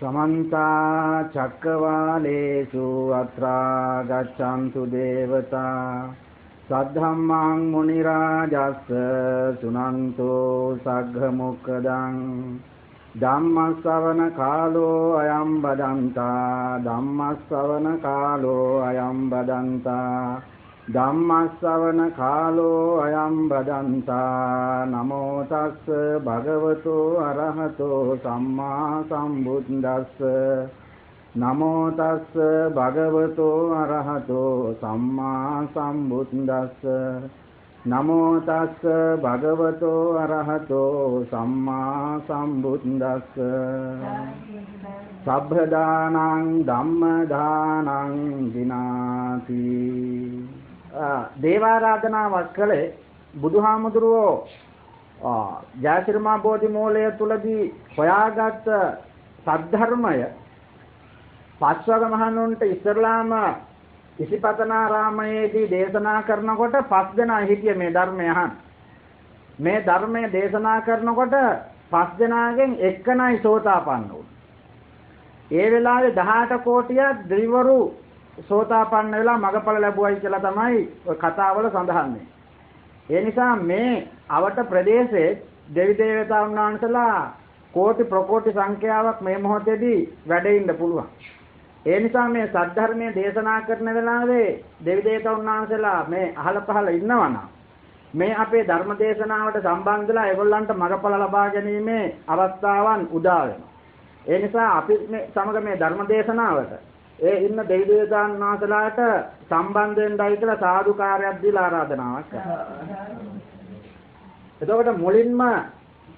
समन्ता चक्रवालेषु अत्रा गच्छन्तु देवता सद्धम्मां मुनिराजस्य सुनन्तो सघ्घमुखदं ධම්මස්සවන අයම් බදන්තා ධම්මස්සවන අයම් බදන්තා ධම්මස්සවන කාලෝ අයම් බදන්තා නමෝ තස්ස භගවතු අරහතෝ සම්මා සම්බුද්දස්ස නමෝ තස්ස භගවතු අරහතෝ සම්මා සම්බුද්දස්ස නමෝ තස්ස භගවතු අරහතෝ සම්මා සම්බුද්දස්ස සබ්බදානං ධම්මදානං දිනාති දේවාරාධනාවක් කළේ බුදුහාමුදුරුවෝ ජයසිරිමා බෝධි මූලය තුලදී හොයාගත් සද්ධර්මය පස්වග මහණුන්ට ඉස්ලාම ඉසිපතනාරාමයේදී දේශනා කරනකොට පස් දෙනා හිටිය මේ ධර්මය අහන් මේ ධර්මය දේශනා කරනකොට පස් දෙනාගෙන් එක්කනයි සෝතාපන්න වුනේ. ඒ වෙලාවේ 18 කෝටියක් දෙවිවරු සෝතාපන්න වෙලා මගඵල ලැබුවයි කියලා තමයි ඔය කතාවල සඳහන් ඒ නිසා මේ අවට ප්‍රදේශයේ දෙවි දේවතාවුන් වහන්සේලා කෝටි ප්‍රකෝටි සංඛ්‍යාවක් මේ මොහොතේදී වැඩ ඉන්න පුළුවන්. ඒ නිසා මේ සද්ධර්මයේ දේශනා කරන වෙලාවේ දෙවි දේවතාවුන් වහන්සේලා මේ අහල පහල ඉන්නවනම් මේ අපේ ධර්ම දේශනාවට සම්බන්ධලා ඒගොල්ලන්ට මගඵල ලබා ගැනීමේ අවස්ථාවන් උදා වෙනවා. ඒ නිසා අපි මේ සමග මේ ධර්ම දේශනාවට ඒ ඉන්න දෙවි දේවතාවුන් වහන්සේලාට සම්බන්ධ වෙන්නයි කියලා සාදුකාරයක් දීලා ආරාධනාවක් කරනවා. එතකොට මුලින්ම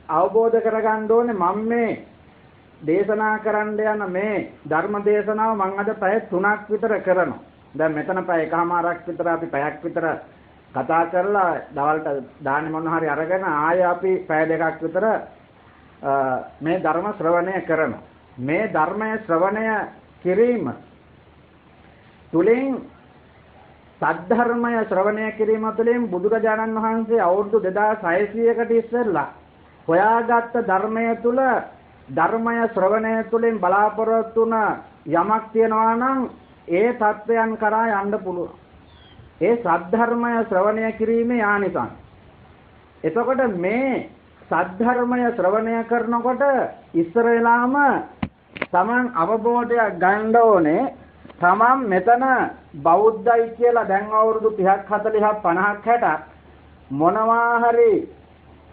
අවබෝධ කරගන්න ඕනේ මම මේ දේශනා කරන්න යන මේ ධර්ම දේශනාව මම අද පැය 3ක් විතර කරනවා. දැන් මෙතන පැය එකමාරක් විතර අපි පැයක් විතර කතා කරලා දවල්ට දාන්නේ මොන හරි අරගෙන ආයෙ අපි පැය දෙකක් විතර මේ ධර්ම ශ්‍රවණය කරනවා. මේ ධර්මය ශ්‍රවණය කිරීම තුලින් සද්ධර්මය ශ්‍රවණය කිරීම තුළින් බුදුරජාණන් වහන්සේ අවුරුදු 2600කට ඉස්සෙල්ලා හොයාගත්ත ධර්මය තුල ධර්මය ශ්‍රවණය තුළින් බලාපොරොත්තු වුණ යමක් තියනවා නම් ඒ தත්වයන් කරා යන්න පුළුවන්. ඒ සද්ධර්මය ශ්‍රවණය කිරීමේ ආනිසංස. එතකොට මේ සද්ධර්මය ශ්‍රවණය කරනකොට ඉස්සර වෙලාම Taman අවබෝධයක් ගන්න ඕනේ තමන් මෙතන බෞද්ධයි කියලා දැන් අවුරුදු 30ක් 40ක් 50ක් 60ක් මොනවා හරි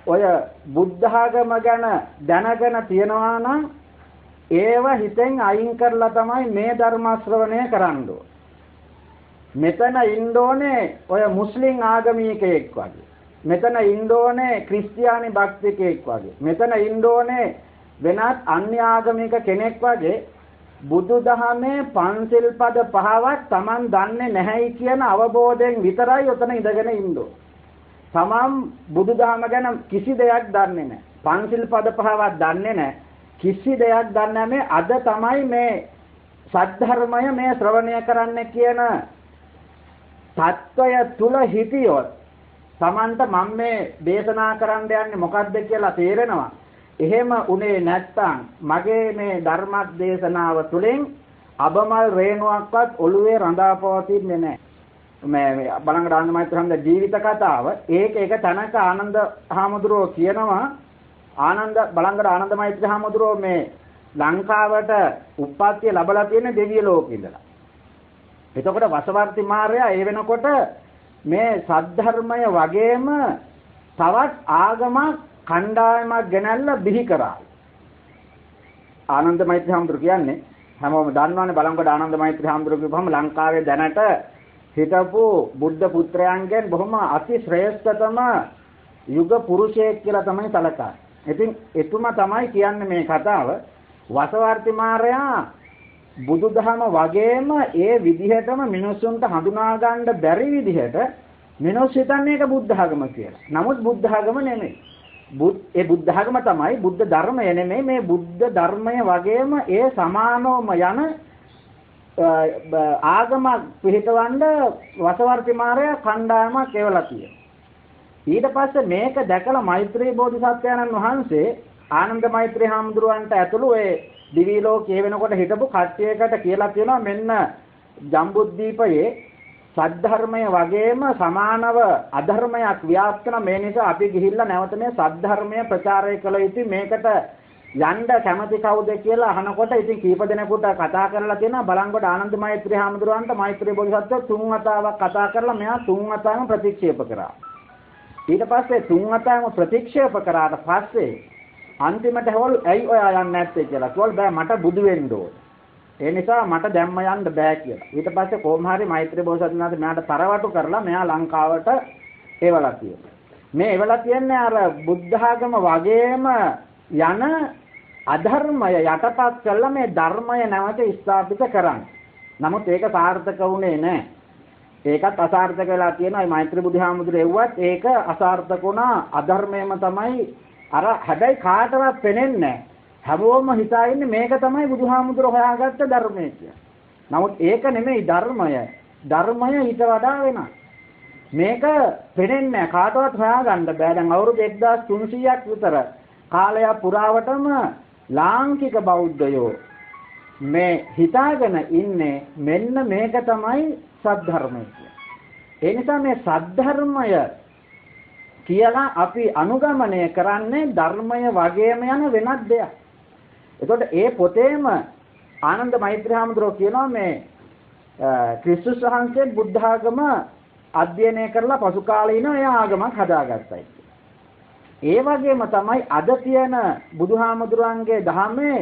ඔය බුද්ධ학ම ගැන දැනගෙන තියනවා නම් ඒව හිතෙන් අයින් කරලා තමයි මේ ධර්ම ශ්‍රවණය කරන්න මෙතන ඉන්න ඕනේ ඔය මුස්ලිම් ආගමිකයෙක් වගේ. මෙතන ඉන්න ඕනේ ක්‍රිස්තියානි භක්තිකයෙක් වගේ. මෙතන ඉන්න ඕනේ වෙනත් අන්‍ය ආගමික කෙනෙක් වගේ බුදුදහමේ පන්සිල් පද පහවත් Taman දන්නේ නැහැයි කියන අවබෝධයෙන් විතරයි උතන ඉඳගෙන ඉන්නෝ. Taman බුදුදහම ගැන කිසි දෙයක් දන්නේ නැහැ. පන්සිල් පද පහවත් දන්නේ නැහැ. කිසි දෙයක් දන්නේ නැහැ. අද තමයි මේ සත්‍යධර්මය මේ ශ්‍රවණය කරන්න කියන තත්වය තුල හිටියොත් Tamanට මම මේ දේශනා කරන්න යන්නේ මොකද්ද කියලා තේරෙනවා. එහෙම උනේ නැත්තම් මගේ මේ ධර්මදේශනාව තුළින් අබමල් රේණුවක්වත් ඔළුවේ රඳා පවතින්නේ නැහැ. මේ බලංග ආනන්දමෛත්‍රී හඳ ජීවිත කතාව ඒක එක තැනක ආනන්ද හාමුදුරුවෝ කියනවා ආනන්ද බලංග ආනන්දමෛත්‍රී හාමුදුරුවෝ මේ ලංකාවට උප්පත්තිය ලැබලා තියෙන දෙවිය ලෝකෙ ඉඳලා. එතකොට වසවර්ති මාර්යා ඒ වෙනකොට මේ සද්ධර්මය වගේම තවත් ආගමක් කණ්ඩායමක් ගෙනල්ලා බිහි කරා. ආනන්ද මෛත්‍රී හඳුරු කියන්නේ හැමෝම දන්නවනේ බලංගොඩ ආනන්ද මෛත්‍රී හඳුරු කිව්වම ලංකාවේ දැනට හිටපු බුද්ධ පුත්‍රයන්ගෙන් බොහොම අති ශ්‍රේෂ්ඨතම යුග පුරුෂයෙක් කියලා තමයි සැලකන්නේ. ඉතින් එතුමා තමයි කියන්නේ මේ කතාව වසවර්ති මාරයා බුදුදහම වගේම ඒ විදිහටම මිනිසුන්ට හඳුනා ගන්න බැරි විදිහට මිනිස්සු හිතන්නේ ඒක බුද්ධ ධර්ම කියලා. නමුත් බුද්ධ ධර්ම නෙමෙයි. ඒ බුද්ධ ධර්ම තමයි බුද්ධ ධර්මය නෙමෙයි මේ බුද්ධ ධර්මය වගේම ඒ සමානෝම යන ආගම පිළිතවන්න වසවර්ති මාරය කණ්ඩායමක් එවලා තියෙනවා. ඊට පස්සේ මේක දැකලා මෛත්‍රී බෝධිසත්වයන්න් වහන්සේ ආනන්ද මෛත්‍රී හාමුදුරුවන්ට ඇතුළු ඒ දිවි ලෝකයේ වෙනකොට හිටපු කට්ටියකට කියලා තියෙනවා මෙන්න ජම්බුද්දීපයේ සද්ධර්මය වගේම සමානව අධර්මයක් ව්‍යාප්තන මේ නිසා අපි ගිහිල්ලා නැවත මේ සද්ධර්මය ප්‍රචාරය කළ යුතු මේකට යන්න කැමති කවුද කියලා අහනකොට ඉතින් කීප දෙනෙකුට කතා කරලා තියෙනවා බලංගොඩ ආනන්ද මෛත්‍රී හාමුදුරුවන්ට මෛත්‍රී බෝධිසත්ව තුන් වතාවක් කතා කරලා මෙයා තුන් වතාවම ප්‍රතික්ෂේප කරා. ඊට පස්සේ තුන් වතාවම ප්‍රතික්ෂේප කරාට පස්සේ අන්තිමට හවල් ඇයි ඔයා යන්නේ නැත්තේ කියලා. කිව්වල් බෑ මට බුදු වෙන්න ඕන. ඒ නිසා මට දැම්ම යන්න බෑ කියලා. ඊට පස්සේ කොහොම හරි මෛත්‍රී බෝසත්ණන්ට මෙයාට තරවටු කරලා මෙයා ලංකාවට එවලා තියෙනවා. මේ එවලා තියන්නේ අර බුද්ධ ආගම වගේම යන අධර්මය යටපත් කළා මේ ධර්මය නැවත ස්ථාපිත කරන්න. නමුත් ඒක සාර්ථක වුණේ නැහැ. ඒකත් අසාර්ථක වෙලා තියෙනවා. මේ මෛත්‍රී බුදුහාමුදුරේ එව්වත් ඒක අසාර්ථක වුණා. අධර්මයම තමයි අර හැබැයි කාටවත් පෙනෙන්නේ හැමෝම හිතා ඉන්නේ මේක තමයි බුදුහාමුදුර හොයාගත්ත ධර්මය නමුත් ඒක නෙමෙයි ධර්මය. ධර්මය ඊට වඩා වෙනස්. මේක පෙනෙන්නේ කාටවත් හොයාගන්න බෑ. දැන් අවුරුදු 1300ක් විතර කාලයක් පුරාවටම ලාංකික බෞද්ධයෝ මේ හිතාගෙන ඉන්නේ මෙන්න මේක තමයි සද්ධර්මය ඒ නිසා මේ සද්ධර්මය කියලා අපි අනුගමනය කරන්නේ ධර්මය වගේම යන වෙනත් දෙයක්. එතකොට ඒ පොතේම ආනන්ද මෛත්‍රී හාමුදුරුවෝ කියනවා මේ ක්‍රිස්තුස් වහන්සේ බුද්ධ ආගම අධ්‍යයනය කරලා පසු කාලේ ඉන එයා ආගමක් හදාගත්තයි. ඒ වගේම තමයි අද තියෙන බුදුහාමුදුරන්ගේ ධර්මයේ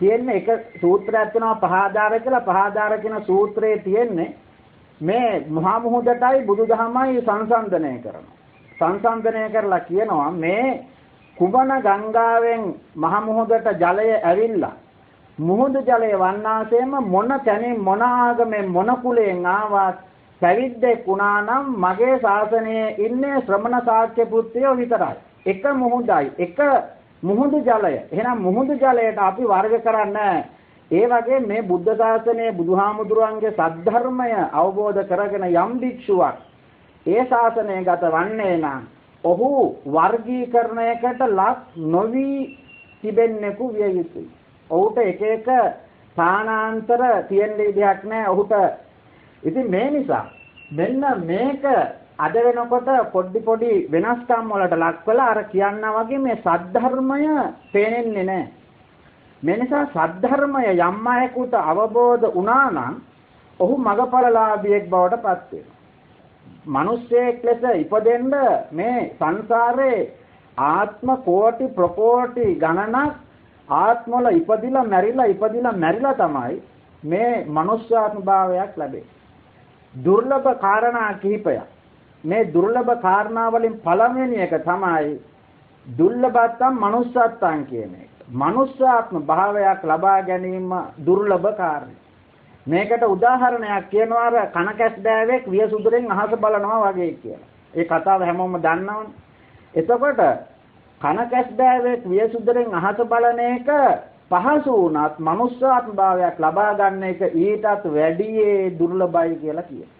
තියෙන එක සූත්‍රයක් වෙනවා පහාදාර කියලා පහාදාර කියන සූත්‍රයේ තියෙන්නේ මේ මහා මුහුදටයි බුදුදහමයි සංසන්දනය කරනවා. සංසන්දනය කරලා කියනවා මේ කුබන ගංගාවෙන් මහා මුහුදට ජලය ඇවිල්ලා මුහුදු ජලය වන්නාසේම මොන තැනින් මොන ආගමෙන් මොන කුලයෙන් ආවත් පැවිද්දෙක් වුණා නම් මගේ ශාසනයේ ඉන්නේ ශ්‍රමණ ශාක්‍ය පුත්‍රයෝ විතරයි. එක මුහුදයි එක මුහුදු ජලය. එහෙනම් මුහුදු ජලයට අපි වර්ග කරන්නේ ඒ වගේ මේ බුද්ධ ශාසනයේ බුදුහාමුදුරන්ගේ සද්ධර්මය අවබෝධ කරගෙන යම් භික්ෂුවක් ඒ ශාසනය ගත වන්නේ නම් ඔහු වර්ගීකරණයකට ලක් නොවි තිබෙන්නෙකු විය යුතුයි. ඔහුට එක එක ස්ථානාන්තර තියෙන්න ඉඩයක් නැහැ. ඔහුට ඉතින් මේ නිසා මෙන්න මේක අද වෙනකොට පොඩි පොඩි වෙනස්කම් වලට ලක් වෙලා අර කියනා වගේ මේ සද්ධර්මය පේන්නේ නැහැ. මේ නිසා සද්ධර්මය යම් අයෙකුට අවබෝධ වුණා නම් ඔහු මගපරලාභියෙක් බවට පත් වෙනවා. මිනිස්සෙක් ලෙස ඉපදෙන්න මේ සංසාරේ ආත්ම කෝටි ප්‍රකෝටි ගණනක් ආත්මවල ඉපදිලා මැරිලා ඉපදිලා මැරිලා තමයි මේ මනුෂ්‍යාත්ම භාවයක් ලැබෙන්නේ. දුර්ලභ කාරණා කිහිපයක් මේ දුර්ලභ කාරණා වලින් පළවෙනි එක තමයි දුර්ලභත්තම් manussත්තම් කියන එක. manussාත්ම භාවයක් ලබා ගැනීම දුර්ලභ කාර්යය. මේකට උදාහරණයක් කියනවා අර කනකැස් දෑවෙක් වියසුදුරෙන් අහස බලනවා වගේ කියලා. ඒ කතාව හැමෝම දන්නවනේ. එතකොට කනකැස් දෑවෙක් වියසුදුරෙන් අහස බලන එක පහසු වුණත් manussාත්ම භාවයක් ලබා ගන්න එක ඊටත් වැඩියේ දුර්ලභයි කියලා කියනවා.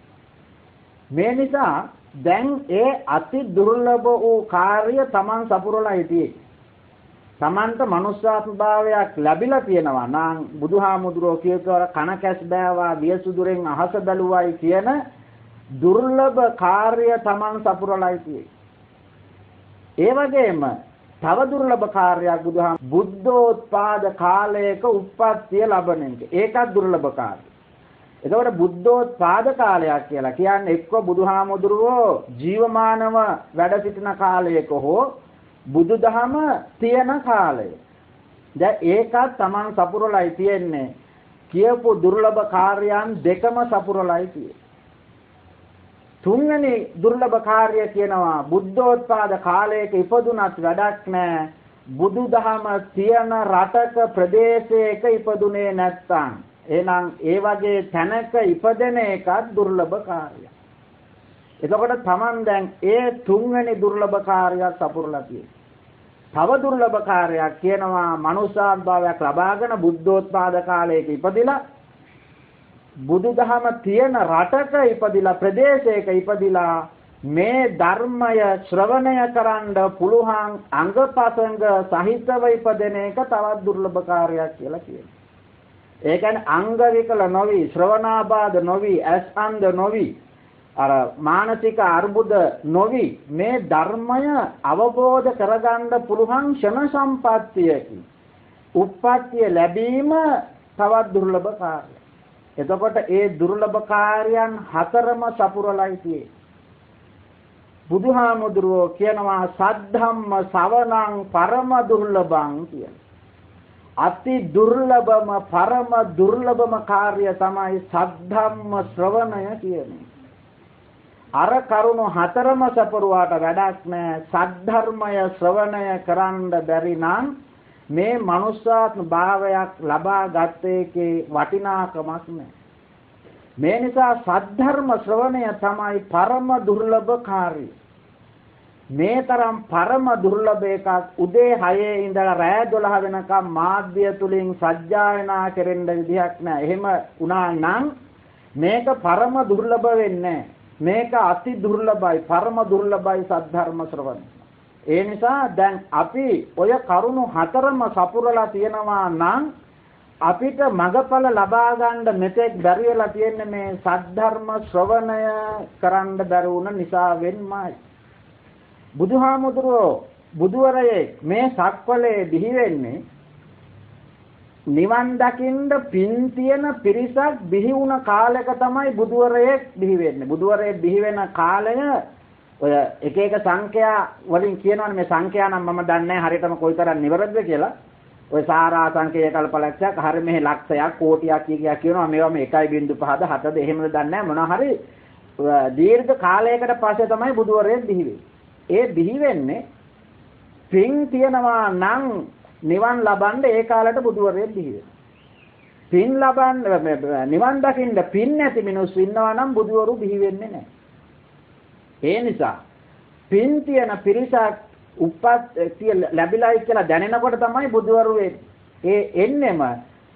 මේ නිසා දැන් ඒ අති දුර්ලභ වූ කාර්ය Taman සපුරලා හිටියේ. Tamanට manussාත්ම භාවයක් ලැබිලා තියෙනවා නම් බුදුහාමුදුරෝ කියතර කන කැස් බෑවා වියසුදුරෙන් අහස බැලුවයි කියන දුර්ලභ කාර්ය Taman සපුරලා හිටියේ. ඒ වගේම තව දුර්ලභ කාර්යයක් බුදුහාම බුද්ධෝත්පාද කාලයක උප්පත්තිය ලබන එක. ඒකත් දුර්ලභ කාර්යය. එතකොට බුද්ධෝත්පාද කාලයක් කියලා කියන්නේ එක්ක බුදුහාමුදුරුවෝ ජීවමානව වැඩ සිටින කාලයක හෝ බුදුදහම තියෙන කාලය. දැන් ඒකත් Taman සපුරලයි තියෙන්නේ. කියපු දුර්ලභ කාර්යයන් දෙකම සපුරලයි තියෙන්නේ. තුන්වෙනි දුර්ලභ කාර්යය කියනවා බුද්ධෝත්පාද කාලයක ඉපදුනත් වැඩක් නැහැ. බුදුදහම තියෙන රටක ප්‍රදේශයක ඉපදුනේ නැත්තම් එහෙනම් ඒ වගේ තැනක ඉපදෙන එකත් දුර්ලභ කාර්යයක්. එතකොට Taman දැන් ඒ තුන්වෙනි දුර්ලභ කාර්යයක් සපුරලා තියෙනවා. තව දුර්ලභ කාර්යයක් කියනවා මනුෂ්‍යාත්භාවයක් ලබාගෙන බුද්ධෝත්පාද කාලයක ඉපදිලා බුදුදහම තියෙන රටක ඉපදිලා ප්‍රදේශයක ඉපදිලා මේ ධර්මය ශ්‍රවණය කරන්න පුළුවන් අංගපසංග සහිතව ඉපදෙන එක තවත් දුර්ලභ කාර්යයක් කියලා කියනවා. ඒ කියන්නේ අංග විකල නොවි ශ්‍රවණාබාධ නොවි ඇස් අන්ධ නොවි අර මානසික අර්බුද නොවි මේ ධර්මය අවබෝධ කරගන්න පුළුවන් ක්ෂණ සම්පත්තියකි. උප්පත්තිය ලැබීම තවත් දුර්ලභ කාර්යයක්. එතකොට ඒ දුර්ලභ කාර්යයන් හතරම සපුරලයි තියෙන්නේ. බුදුහාමුදුරුවෝ කියනවා සද්ධම්ම සවණං පරම දුර්ලභං කියන. අති දුර්ලභම පරම දුර්ලභම කාර්ය තමයි සද්ධම්ම ශ්‍රවණය කියන්නේ. අර කරුණු හතරම සපරුවාට වැඩක් නැහැ. සද්ධර්මය ශ්‍රවණය කරන්න බැරි නම් මේ මනුෂ්‍යාත්ම භාවයක් ලබා ගත්තේකේ වටිනාකමක් නැහැ. මේ නිසා සද්ධර්ම ශ්‍රවණය තමයි පරම දුර්ලභ කාර්යය. මේ තරම් පරම දුර්ලභ එකක් උදේ 6 ඉඳලා රෑ 12 වෙනකම් මාධ්‍ය තුලින් සජ්ජායනා කෙරෙන්න විදිහක් නැහැ. එහෙම වුණා නම් මේක පරම දුර්ලභ වෙන්නේ මේක අති දුර්ලභයි, පරම දුර්ලභයි සද්ධර්ම ශ්‍රවණය. ඒ නිසා දැන් අපි ඔය කරුණු හතරම සපුරලා තියෙනවා නම් අපිට මගඵල ලබා ගන්න මෙතෙක් බැරි වෙලා තියෙන්නේ මේ සද්ධර්ම ශ්‍රවණය කරන්න බැරි වුණ නිසා වෙන්මයි. බුදුහාමුදුරුවෝ බුදුවරයේ මේ සක්වලේ බිහි වෙන්නේ නිවන් දකින්න පින් තියෙන පිරිසක් බිහි වුණ කාලයක තමයි බුදුවරයේ බිහි වෙන්නේ. බුදුවරයේ බිහි වෙන කාලය ඔය එක එක සංඛ්‍යා වලින් කියනවනේ මේ සංඛ්‍යා නම් මම දන්නේ නැහැ හරියටම කොයිතරම් නිවැරදිද කියලා. ඔය සාරා සංඛ්‍යා කල්පලක්ෂයක් හරිය මෙහි ලක්ෂයක් කෝටියක් කිය කියනවා මේවා මේ 1.5ද 7ද එහෙමද දන්නේ නැහැ මොනවා හරි දීර්ඝ කාලයකට පස්සේ තමයි බුදුවරයේ බිහි වෙන්නේ. ඒ බිහි වෙන්නේ පින් තියනවා නම් නිවන් ලබන්න ඒ කාලයට බුදුවරයෙක් බිහි වෙනවා. පින් ලබන්න නිවන් දකින්න පින් නැති මිනිස්සු ඉන්නවා නම් බුදුවරු බිහි වෙන්නේ නැහැ. ඒ නිසා පින් තියන පිරිසක් උපත් ලැබිලායි කියලා දැනෙනකොට තමයි බුදුවරු ඒ එන්නෙම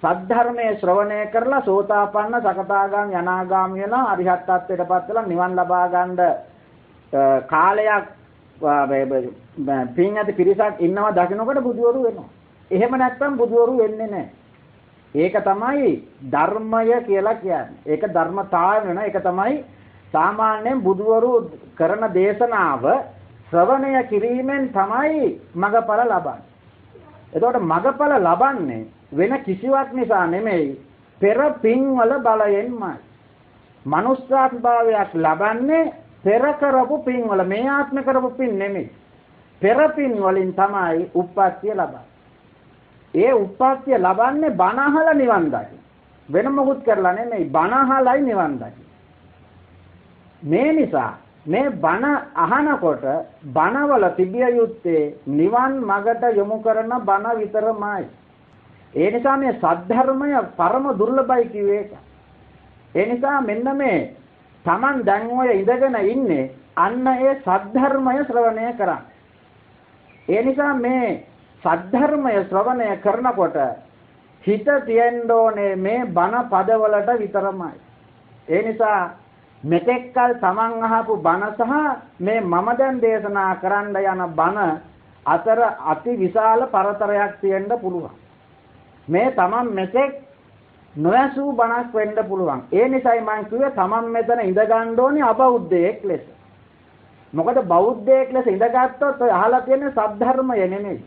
සද්ධර්මයේ ශ්‍රවණය කරලා සෝතාපන්න සකදාගාම යනාගාම වෙලා අරිහත් ත්වයටපත් වෙලා නිවන් ලබා ගන්න කාලයක් පින් ඇති පිරිසක් ඉන්නවා දකින්නකොට බුදුවරු වෙනවා. එහෙම නැත්නම් බුදුවරු වෙන්නේ නැහැ. ඒක තමයි ධර්මය කියලා කියන්නේ. ඒක ධර්මතාවය වෙන එක තමයි සාමාන්‍යයෙන් බුදුවරු කරන දේශනාව ශ්‍රවණය කිරීමෙන් තමයි මගඵල ලබන්නේ. එතකොට මගඵල ලබන්නේ වෙන කිසිවක් නිසා නෙමෙයි පෙර පින්වල බලයෙන්මයි. මනුෂ්‍යාත්ම භාවයක් ලබන්නේ පෙර කරපු පින් වල මේ ආත්ම කරපු පින් නෙමෙයි. පෙර පින් වලින් තමයි උප්පත්තිය ලබන්නේ. ඒ උප්පත්තිය ලබන්නේ බණ අහලා නිවන් දකින්න. වෙන මොකුත් කරලා නෙමෙයි බණ අහලයි නිවන් දකින්න. මේ නිසා මේ බණ අහනකොට බණවල තිබිය යුත්තේ නිවන් මගට යොමු කරන බණ විතරමයි. ඒ නිසා මේ සද්ධර්මය පරම දුර්ලභයි කිව්වේ ඒක. ඒ නිසා මෙන්න මේ Taman දැන් ඔය ඉඳගෙන ඉන්නේ අන්න ඒ සද්ධර්මය ශ්‍රවණය කරා. ඒ නිසා මේ සද්ධර්මය ශ්‍රවණය කරනකොට හිත තියෙන්න ඕනේ මේ බණ පදවලට විතරමයි. ඒ නිසා මෙතෙක්කල් Taman අහපු බණ සහ මේ මම දැන් දේශනා කරන්න යන බණ අතර අති විශාල පරතරයක් තියෙන්න පුළුවන්. මේ Taman මෙතෙක් නොයසූ බණක් වෙන්න පුළුවන්. ඒ නිසායි මම කිව්වේ Taman මෙතන ඉඳ ගන්න ඕනේ අබෞද්ධයෙක් ලෙස. මොකද බෞද්ධයෙක් ලෙස ඉඳගත්තොත් ඔය අහලා තියෙන සද්ධර්මය නෙමෙයි.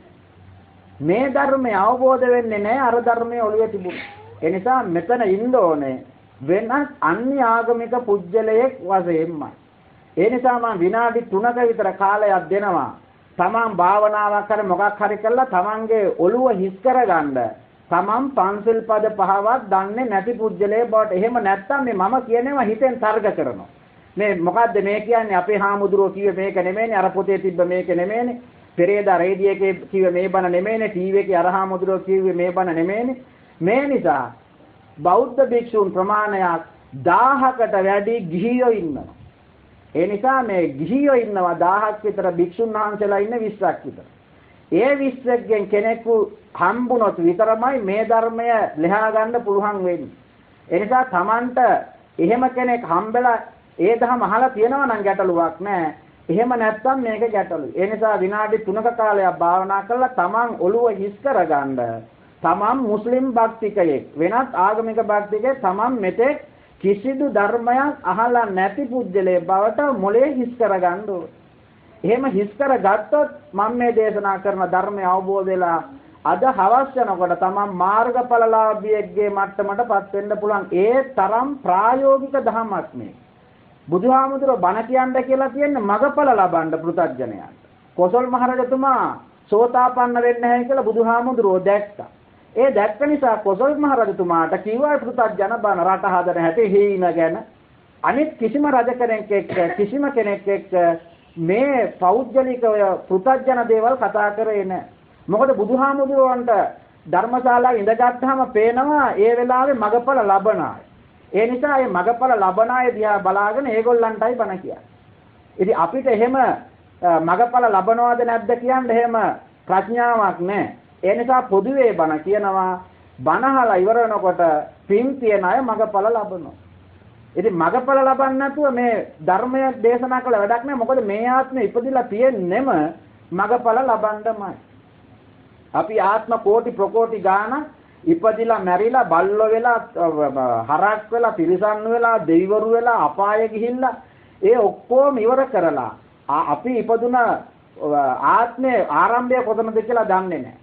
මේ ධර්මය අවබෝධ වෙන්නේ නැහැ අර ධර්මයේ ඔළුවේ තිබුණා. ඒ නිසා මෙතන ඉන්න ඕනේ වෙනත් අන්‍ය ආගමික පුජ්‍යලයක් වශයෙන්මයි. ඒ නිසා මම විනාඩි 3ක විතර කාලයක් දෙනවා. තමන් භාවනාවක් කර මොකක් හරි කළා තමන්ගේ ඔළුව හිස් කරගන්න තමන් පන්සිල් පද පහවත් දන්නේ නැති පුජ්‍යලයේ බවට එහෙම නැත්තම් මේ මම කියනවා හිතෙන් තර්ක කරනවා. මේ මොකද්ද මේ කියන්නේ අපේ හාමුදුරුවෝ කිව්වේ මේක නෙමෙයිනේ අර පොතේ තිබ්බ මේක නෙමෙයිනේ. පෙරේදා රේඩියෝ එකේ කිව්වේ මේ බණ නෙමෙයිනේ ටීවී එකේ අර හාමුදුරුවෝ කිව්වේ මේ බණ නෙමෙයිනේ. මේ නිසා බෞද්ධ භික්ෂුන් ප්‍රමාණයක් 1000කට වැඩි ගිහියෝ ඉන්නවා. ඒ නිසා මේ ගිහියෝ ඉන්නවා 1000ක් විතර භික්ෂුන් වහන්සේලා ඉන්නේ 20ක් විතර. ඒ 20ක්ගෙන් කෙනෙකු හම්බුනොත් විතරමයි මේ ධර්මය ලෙහා ගන්න පුළුවන් වෙන්නේ. ඒ නිසා Tamanට එහෙම කෙනෙක් හම්බෙලා ඒ දහම අහලා තියෙනවා නම් ගැටලුවක් නැහැ. එහෙම නැත්නම් මේක ගැටලුයි. ඒ නිසා විනාඩි 3ක කාලයක් භාවනා කරලා Taman ඔළුව හිස් කරගන්න. Taman මුස්ලිම් භක්තිකයෙක් වෙනත් ආගමික භක්තිකයෙක් Taman මෙතෙක් කිසිදු ධර්මයක් අහලා නැති පුජ්‍යලේ බවට මොලේ හිස් කරගන්න ඕනේ. එහෙම හිස් කරගත්තොත් මම මේ දේශනා කරන ධර්මය අවබෝධ වෙලා අද හවස් යනකොට තමන් මාර්ගඵලලාභියෙක්ගේ මට්ටමටපත් වෙන්න පුළුවන් ඒ තරම් ප්‍රායෝගික ධර්මයක් මේ. බුදුහාමුදුර බණ කියන්න කියලා කියන්නේ මගඵල ලබන්න පෘථග්ජනයන්ට. කොසල් මහරජතුමා සෝතාපන්න වෙන්න නැහැ කියලා බුදුහාමුදුරෝ දැක්කා. ඒ දැක්ක නිසා කොසල් මහරජතුමාට කිව්වා පෘථග්ජන බණ රට හදන හැටි හීන ගැන අනිත් කිසිම රජ කෙනෙක් එක්ක කිසිම කෙනෙක් එක්ක මේ පෞද්ගලික ඔය පෘථග්ජන දේවල් කතා කරේ නැහැ. මොකද බුදුහාමුදුරුවන්ට ධර්මශාලාවේ ඉඳගත්තාම පේනවා ඒ වෙලාවේ මගපල ලබන අය. ඒ නිසා මේ මගපල ලබන අය දිහා බලාගෙන ඒගොල්ලන්ටයි බණ කියන්නේ. ඉතින් අපිට එහෙම මගපල ලබනවද නැද්ද කියන්නේ එහෙම ප්‍රඥාවක් නැහැ. ඒ නිසා පොදුවේ බණ කියනවා බණහලා ඉවර වෙනකොට පින් තියන අය මගපල ලබනවා. ඉතින් මගපල ලබන්න නැතුව මේ ධර්මය දේශනා කළ වැඩක් නැහැ. මොකද මේ ආත්මෙ ඉපදිලා තියෙන්නෙම මගපල ලබන්නමයි. අපි ආත්ම කෝටි ප්‍රකෝටි ගාන ඉපදිලා මැරිලා බල්ලෝ වෙලා හරක් වෙලා තිරිසන් වෙලා දෙවිවරු වෙලා අපාය ගිහිල්ලා ඒ ඔක්කොම ඉවර කරලා අපි ඉපදුන ආත්මේ ආරම්භය කොතනද කියලා දන්නේ නැහැ.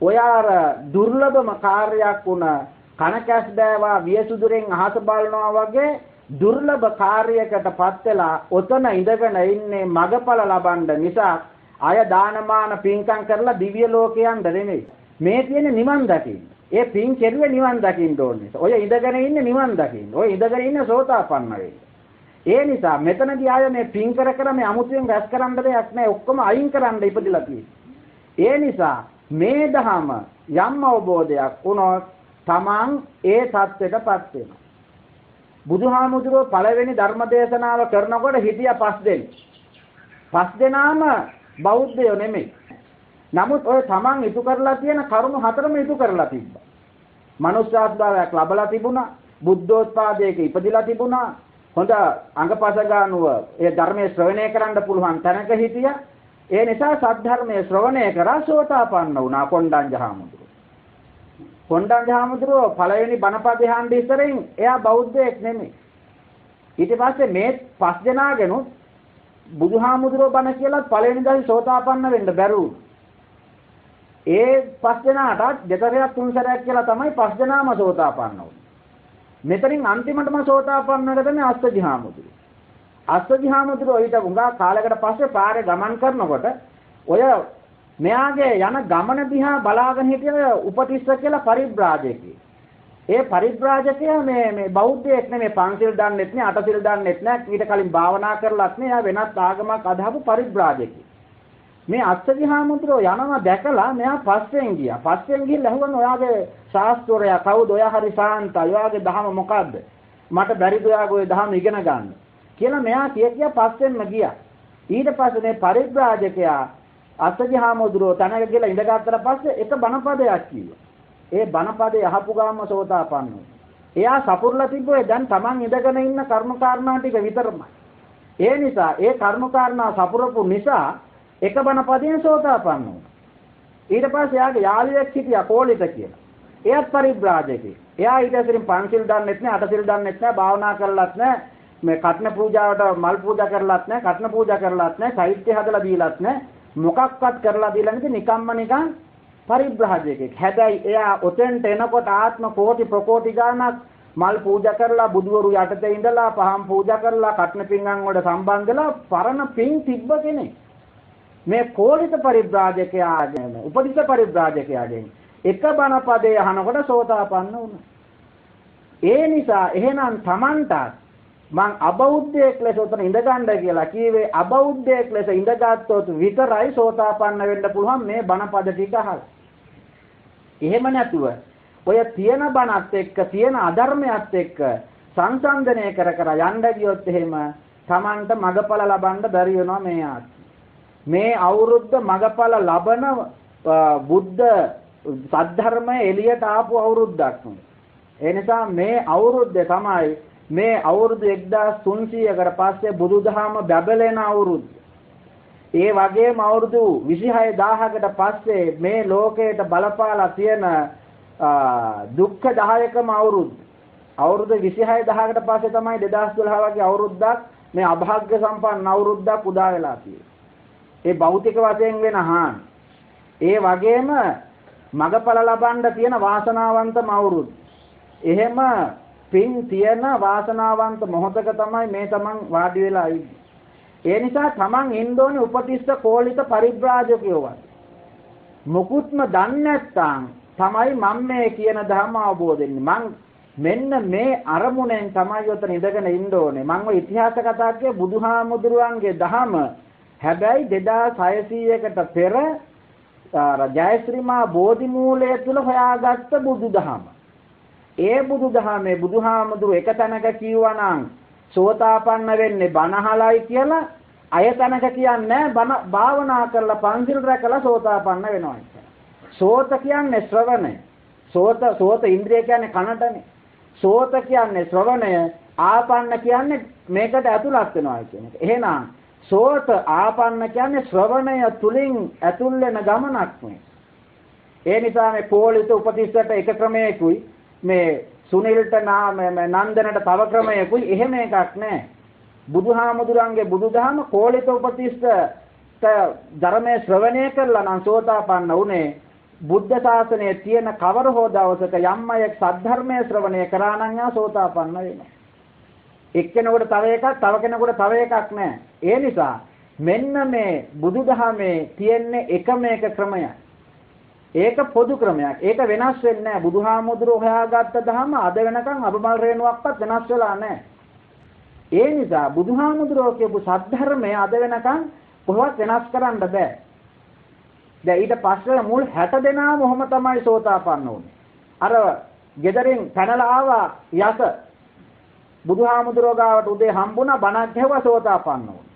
ඔය අර දුර්ලභම කාර්යයක් වුණ කනකැස් දෑවා වියසුදුරෙන් අහස බලනවා වගේ දුර්ලභ කාර්යයකටපත් වෙලා ඔතන ඉඳගෙන ඉන්නේ මගඵල ලබන්න නිසා අය දානමාන පින්කම් කරලා දිව්‍ය ලෝකයන්ද නෙමෙයි. මේ තියෙන්නේ නිවන් දකින්න. ඒ පින් කෙරුවේ නිවන් දකින්න ඕනේ. ඔය ඉඳගෙන ඉන්නේ නිවන් දකින්න. ඔය ඉඳගෙන ඉන්නේ සෝතාපන්න වෙන්න. ඒ නිසා මෙතනදී ආය මේ පින් කර කර මේ අමුතුවෙන් රැස් කරන්න දෙයක් නැහැ. ඔක්කොම අයින් කරන්න ඉපදිලා තියෙන්නේ. ඒ නිසා මේ දහම යම් අවබෝධයක් වුණොත් තමන් ඒ தත්වෙටපත් වෙනවා. බුදුහාමුදුරුවෝ පළවෙනි ධර්ම දේශනාව කරනකොට හිටියා පස් දෙනෙක්. පස් දෙනාම බෞද්ධයෝ නෙමෙයි. නමුත් ඔය තමන් ඉටු කරලා තියෙන කරුණු හතරම ඉටු කරලා තිබ්බා. මනුෂ්‍යාත්භාවයක් ලැබලා තිබුණා. බුද්ධෝත්පාදයක ඉපදිලා තිබුණා. හොඳ අංගපසගානුව ඒ ධර්මයේ ශ්‍රවණය කරන්න පුළුවන් තැනක හිටියා. ඒ නිසා සද්ධර්මයේ ශ්‍රවණය කරා සෝතාපන්න වුණා කොණ්ඩඤ්ඤහාමුදුරුවෝ. කොණ්ඩඤ්ඤහාමුදුරුවෝ පළවෙනි බණපදේ හාන්දි ඉස්සරින් එයා බෞද්ධයෙක් නෙමෙයි. ඊට පස්සේ මේ පස් දෙනාගෙනුත් බුදුහාමුදුරුවෝ බණ කියලා පළවෙනි දවසේ සෝතාපන්න වෙන්න බැරුණු. ඒ පස් දෙනාට දෙතරයක් තුන් සැරයක් කියලා තමයි පස් දෙනාම සෝතාපන්න වුනේ. මෙතනින් අන්තිමටම සෝතාපන්න වෙන තමයි අස්සජි හාමුදුරුවෝ. අස්සජි හාමුදුරුවෝ ඊට උඟා කාලයකට පස්සේ පාරේ ගමන් කරනකොට ඔය මෙයාගේ යන ගමන දිහා බලාගෙන හිටිය උපතිස්ස කියලා පරිබ්‍රාජකයෙක්. ඒ පරිබ්‍රාජකයා මේ මේ බෞද්ධයෙක් නෙමෙයි පංචිල් දන්නෙත් නෑ අටසිල් දන්නෙත් නෑ ඊට කලින් භාවනා කරලත් නෑ එයා වෙනත් ආගමක් අදහපු පරිබ්‍රාජකෙක්. මේ අස්සජි හාමුදුරුවෝ යනවා දැකලා මෙයා පස්සෙන් ගියා. පස්සෙන් ගිහිල්ලා අහුවන ඔයාගේ ශාස්ත්‍රය කවුද? ඔයා හරි සාන්තයි. ඔයාගේ දහම මොකද්ද? මට බැරිද ඔයාගේ ওই දහම ඉගෙන ගන්න. කියලා මෙයා කිය කිය පස්සෙන්ම ගියා. ඊට පස්සේ මේ පරිබ්‍රාජකයා අස්සජි හාමුදුරුවෝ තනක ගිහලා ඉඳගත්තට පස්සේ එක බණපදයක් කිව්වා. ඒ බණපදේ අහපු ගාම සෝතාපන්න එයා සපුරලා තිබ්බේ දැන් Taman ඉඳගෙන ඉන්න කර්මකාරණා ටික විතරමයි. ඒ නිසා ඒ කර්මකාරණා සපුරපු නිසා එක බණපදයෙන් සෝතාපන්න වුණා. ඊට පස්සේ එයාගේ යාළුවෙක් හිටියා කෝලිත කියලා. එයාත් පරිබ්‍රාජකෙක්. එයා ඊට ඇතුලින් පංචිල් දන්නෙත් නෑ, අටසිල් දන්නෙත් නෑ, භාවනා කරලත් නෑ, මේ කටන පූජාවට මල් පූජා කරලත් නෑ, කටන පූජා කරලත් නෑ, සාහිත්‍ය හදලා දීලත් නෑ, මොකක්වත් කරලා දීලා නැති නිකම්ම නිකන් පරිබ්‍රාජකෙක්. හැබැයි එයා ඔතෙන්ට එනකොට ආත්ම කෝටි ප්‍රකෝටි ගාණක් මල් පූජා කරලා බුදුවරු යටතේ ඉඳලා පහන් පූජා කරලා කටන පිංගම් වල සම්බන්ධ වෙලා පරණ පිං තිබ්බ කෙනෙක්. මේ කෝලිත පරිබ්‍රාජකයාගෙන උපදිත පරිබ්‍රාජකයාගෙන් එක බණ පදේ අහනකොට සෝතාපන්න වුණා. ඒ නිසා එහෙනම් Tamanටත් මං අබෞද්ධයෙක් ලෙස උතන ඉඳගන්න කියලා කීවේ අබෞද්ධයෙක් ලෙස ඉඳගත්තොත් විතරයි සෝතාපන්න වෙන්න පුළුවන් මේ බණපද ටික අහලා. එහෙම නැතුව ඔය තියෙන බණත් එක්ක තියෙන අධර්මයත් එක්ක සංසන්දනය කර කර යන්න ගියොත් එහෙම Tamanට මගඵල ලබන්න බැරි වෙනවා මේ ආත්මය. මේ අවුරුද්ද මගඵල ලබන බුද්ධ සද්ධර්මය එළියට ආපු අවුරුද්දක්. ඒ නිසා මේ අවුරුද්දේ තමයි මේ අවුරුදු 1300කට පස්සේ බුදුදහම බැබලෙන අවුරුදු. ඒ වගේම අවුරුදු 26000කට පස්සේ මේ ලෝකයට බලපාලා තියෙන දුක්ඛදායකම අවුරුදු. අවුරුදු 26000කට පස්සේ තමයි 2012 වගේ අවුරුද්දක් මේ අභාග්‍ය සම්පන්න අවුරුද්දක් උදා වෙලා තියෙන්නේ. ඒ භෞතික වශයෙන් වෙන හාන්. ඒ වගේම මගපල ලබන්න තියෙන වාසනාවන්තම අවුරුදු. එහෙම පින් තියෙන වාසනාවන්ත මොහොතක තමයි මේ තමන් වාඩි වෙලා ඉන්නේ. ඒ නිසා තමන් ඉන්න ඕනේ උපතිස්ස කෝලිත පරිබ්‍රාජකයෝ වගේ. මුකුත්ම දන්නේ නැත්නම් තමයි මම මේ කියන ධර්ම අවබෝධ වෙන්නේ. මං මෙන්න මේ අරමුණෙන් තමයි උතන ඉඳගෙන ඉන්න ඕනේ. මම ඔය ඉතිහාස කතා කිය බුදුහාමුදුරුවන්ගේ දහම හැබැයි 2600කට පෙර ජයශ්‍රීමා බෝධි මූලය තුල හොයාගත්ත බුදුදහම. ඒ බුදුදහමේ බුදුහාමුදුරු එක තැනක කිව්වනම් සෝතාපන්න වෙන්නේ බණහලයි කියලා අය තැනක කියන්නේ බණ භාවනා කරලා පංචිල් රැකලා සෝතාපන්න වෙනවා කියලා. සෝත කියන්නේ ශ්‍රවණය. සෝත සෝත ඉන්ද්‍රිය කියන්නේ කනටනේ. සෝත කියන්නේ ශ්‍රවණය, ආපන්න කියන්නේ මේකට ඇතුළත් වෙනවා කියන එක. එහෙනම් සෝත ආපන්න කියන්නේ ශ්‍රවණය තුලින් ඇතුල් වෙන ගමනක් මේ. ඒ නිසා මේ පොලිත උපතිස්සට එක ක්‍රමයකුයි මේ සුනිල්ට නන්දනට තව ක්‍රමයකුයි එහෙම එකක් නැහැ. බුදුහාමුදුරන්ගේ බුදුදහම කෝලිත උපතිස්ස ධර්මයේ ශ්‍රවණය කරලා නම් සෝතාපන්න වුණේ බුද්ධ ශාසනයේ තියෙන කවර හෝ දවසක යම් අයෙක් සද්ධර්මයේ ශ්‍රවණය කරා නම් යා සෝතාපන්න වෙනවා. එක්කෙනෙකුට තව එකක් තව කෙනෙකුට තව එකක් නැහැ. ඒ නිසා මෙන්න මේ බුදුදහමේ තියෙන එකම එක ක්‍රමයයි. ඒක පොදු ක්‍රමයක්. ඒක වෙනස් වෙන්නේ නැහැ. බුදුහාමුදුරුවෝ හොයාගත්ත ධර්ම අද වෙනකන් අබමල් රේණුවක්වත් වෙනස් වෙලා නැහැ. ඒ නිසා බුදුහාමුදුරුවෝ කියපු සද්ධර්මය අද වෙනකන් කොහොමවත් වෙනස් කරන්න බෑ. දැන් ඊට පස්සේ මුල් 60 දෙනාම ඔහොම තමයි සෝතාපන්න වුනේ. අර gederin පැනලා ආවා යස බුදුහාමුදුරුවෝ ගාවට උදේ හම්බුණා බණක් ඇහුවා සෝතාපන්න වුණා.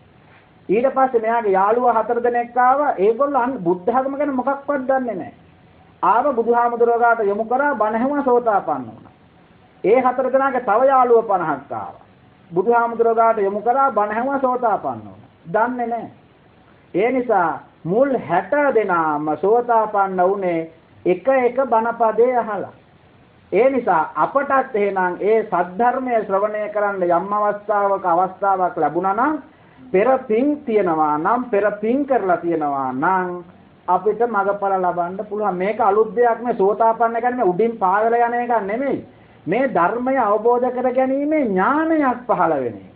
ඊට පස්සේ මෙයාගේ යාළුවා හතර දෙනෙක් ආවා ඒගොල්ලෝ බුද්ධ ධර්ම ගැන මොකක්වත් දන්නේ නැහැ. ආව බුදුහාමුදුරුවෝ ගාවට යොමු කරා බණ ඇහුවා සෝතාපන්න වුණා. ඒ හතර දෙනාගේ තව යාළුව 50ක් ආවා. බුදුහාමුදුරුවෝ ගාවට යොමු කරා බණ ඇහුවා සෝතාපන්න වුණා. දන්නේ නැහැ. ඒ නිසා මුල් 60 දෙනාම සෝතාපන්න වුණේ එක එක බණපදේ අහලා. ඒ නිසා අපටත් එහෙනම් ඒ සද්ධර්මය ශ්‍රවණය කරන්න යම් අවස්ථාවක අවස්ථාවක් ලැබුණා නම් පෙර පිං තියනවා නම් පෙර පිං කරලා තියනවා නම් අපිට මගපල ලබන්න පුළුවන්. මේක අලුත් දෙයක් නේ සෝතාපන්න කියන්නේ උඩින් පාවල යන එකක් නෙමෙයි මේ ධර්මය අවබෝධ කර ගැනීමේ ඥානයක් පහළ වෙන්නේ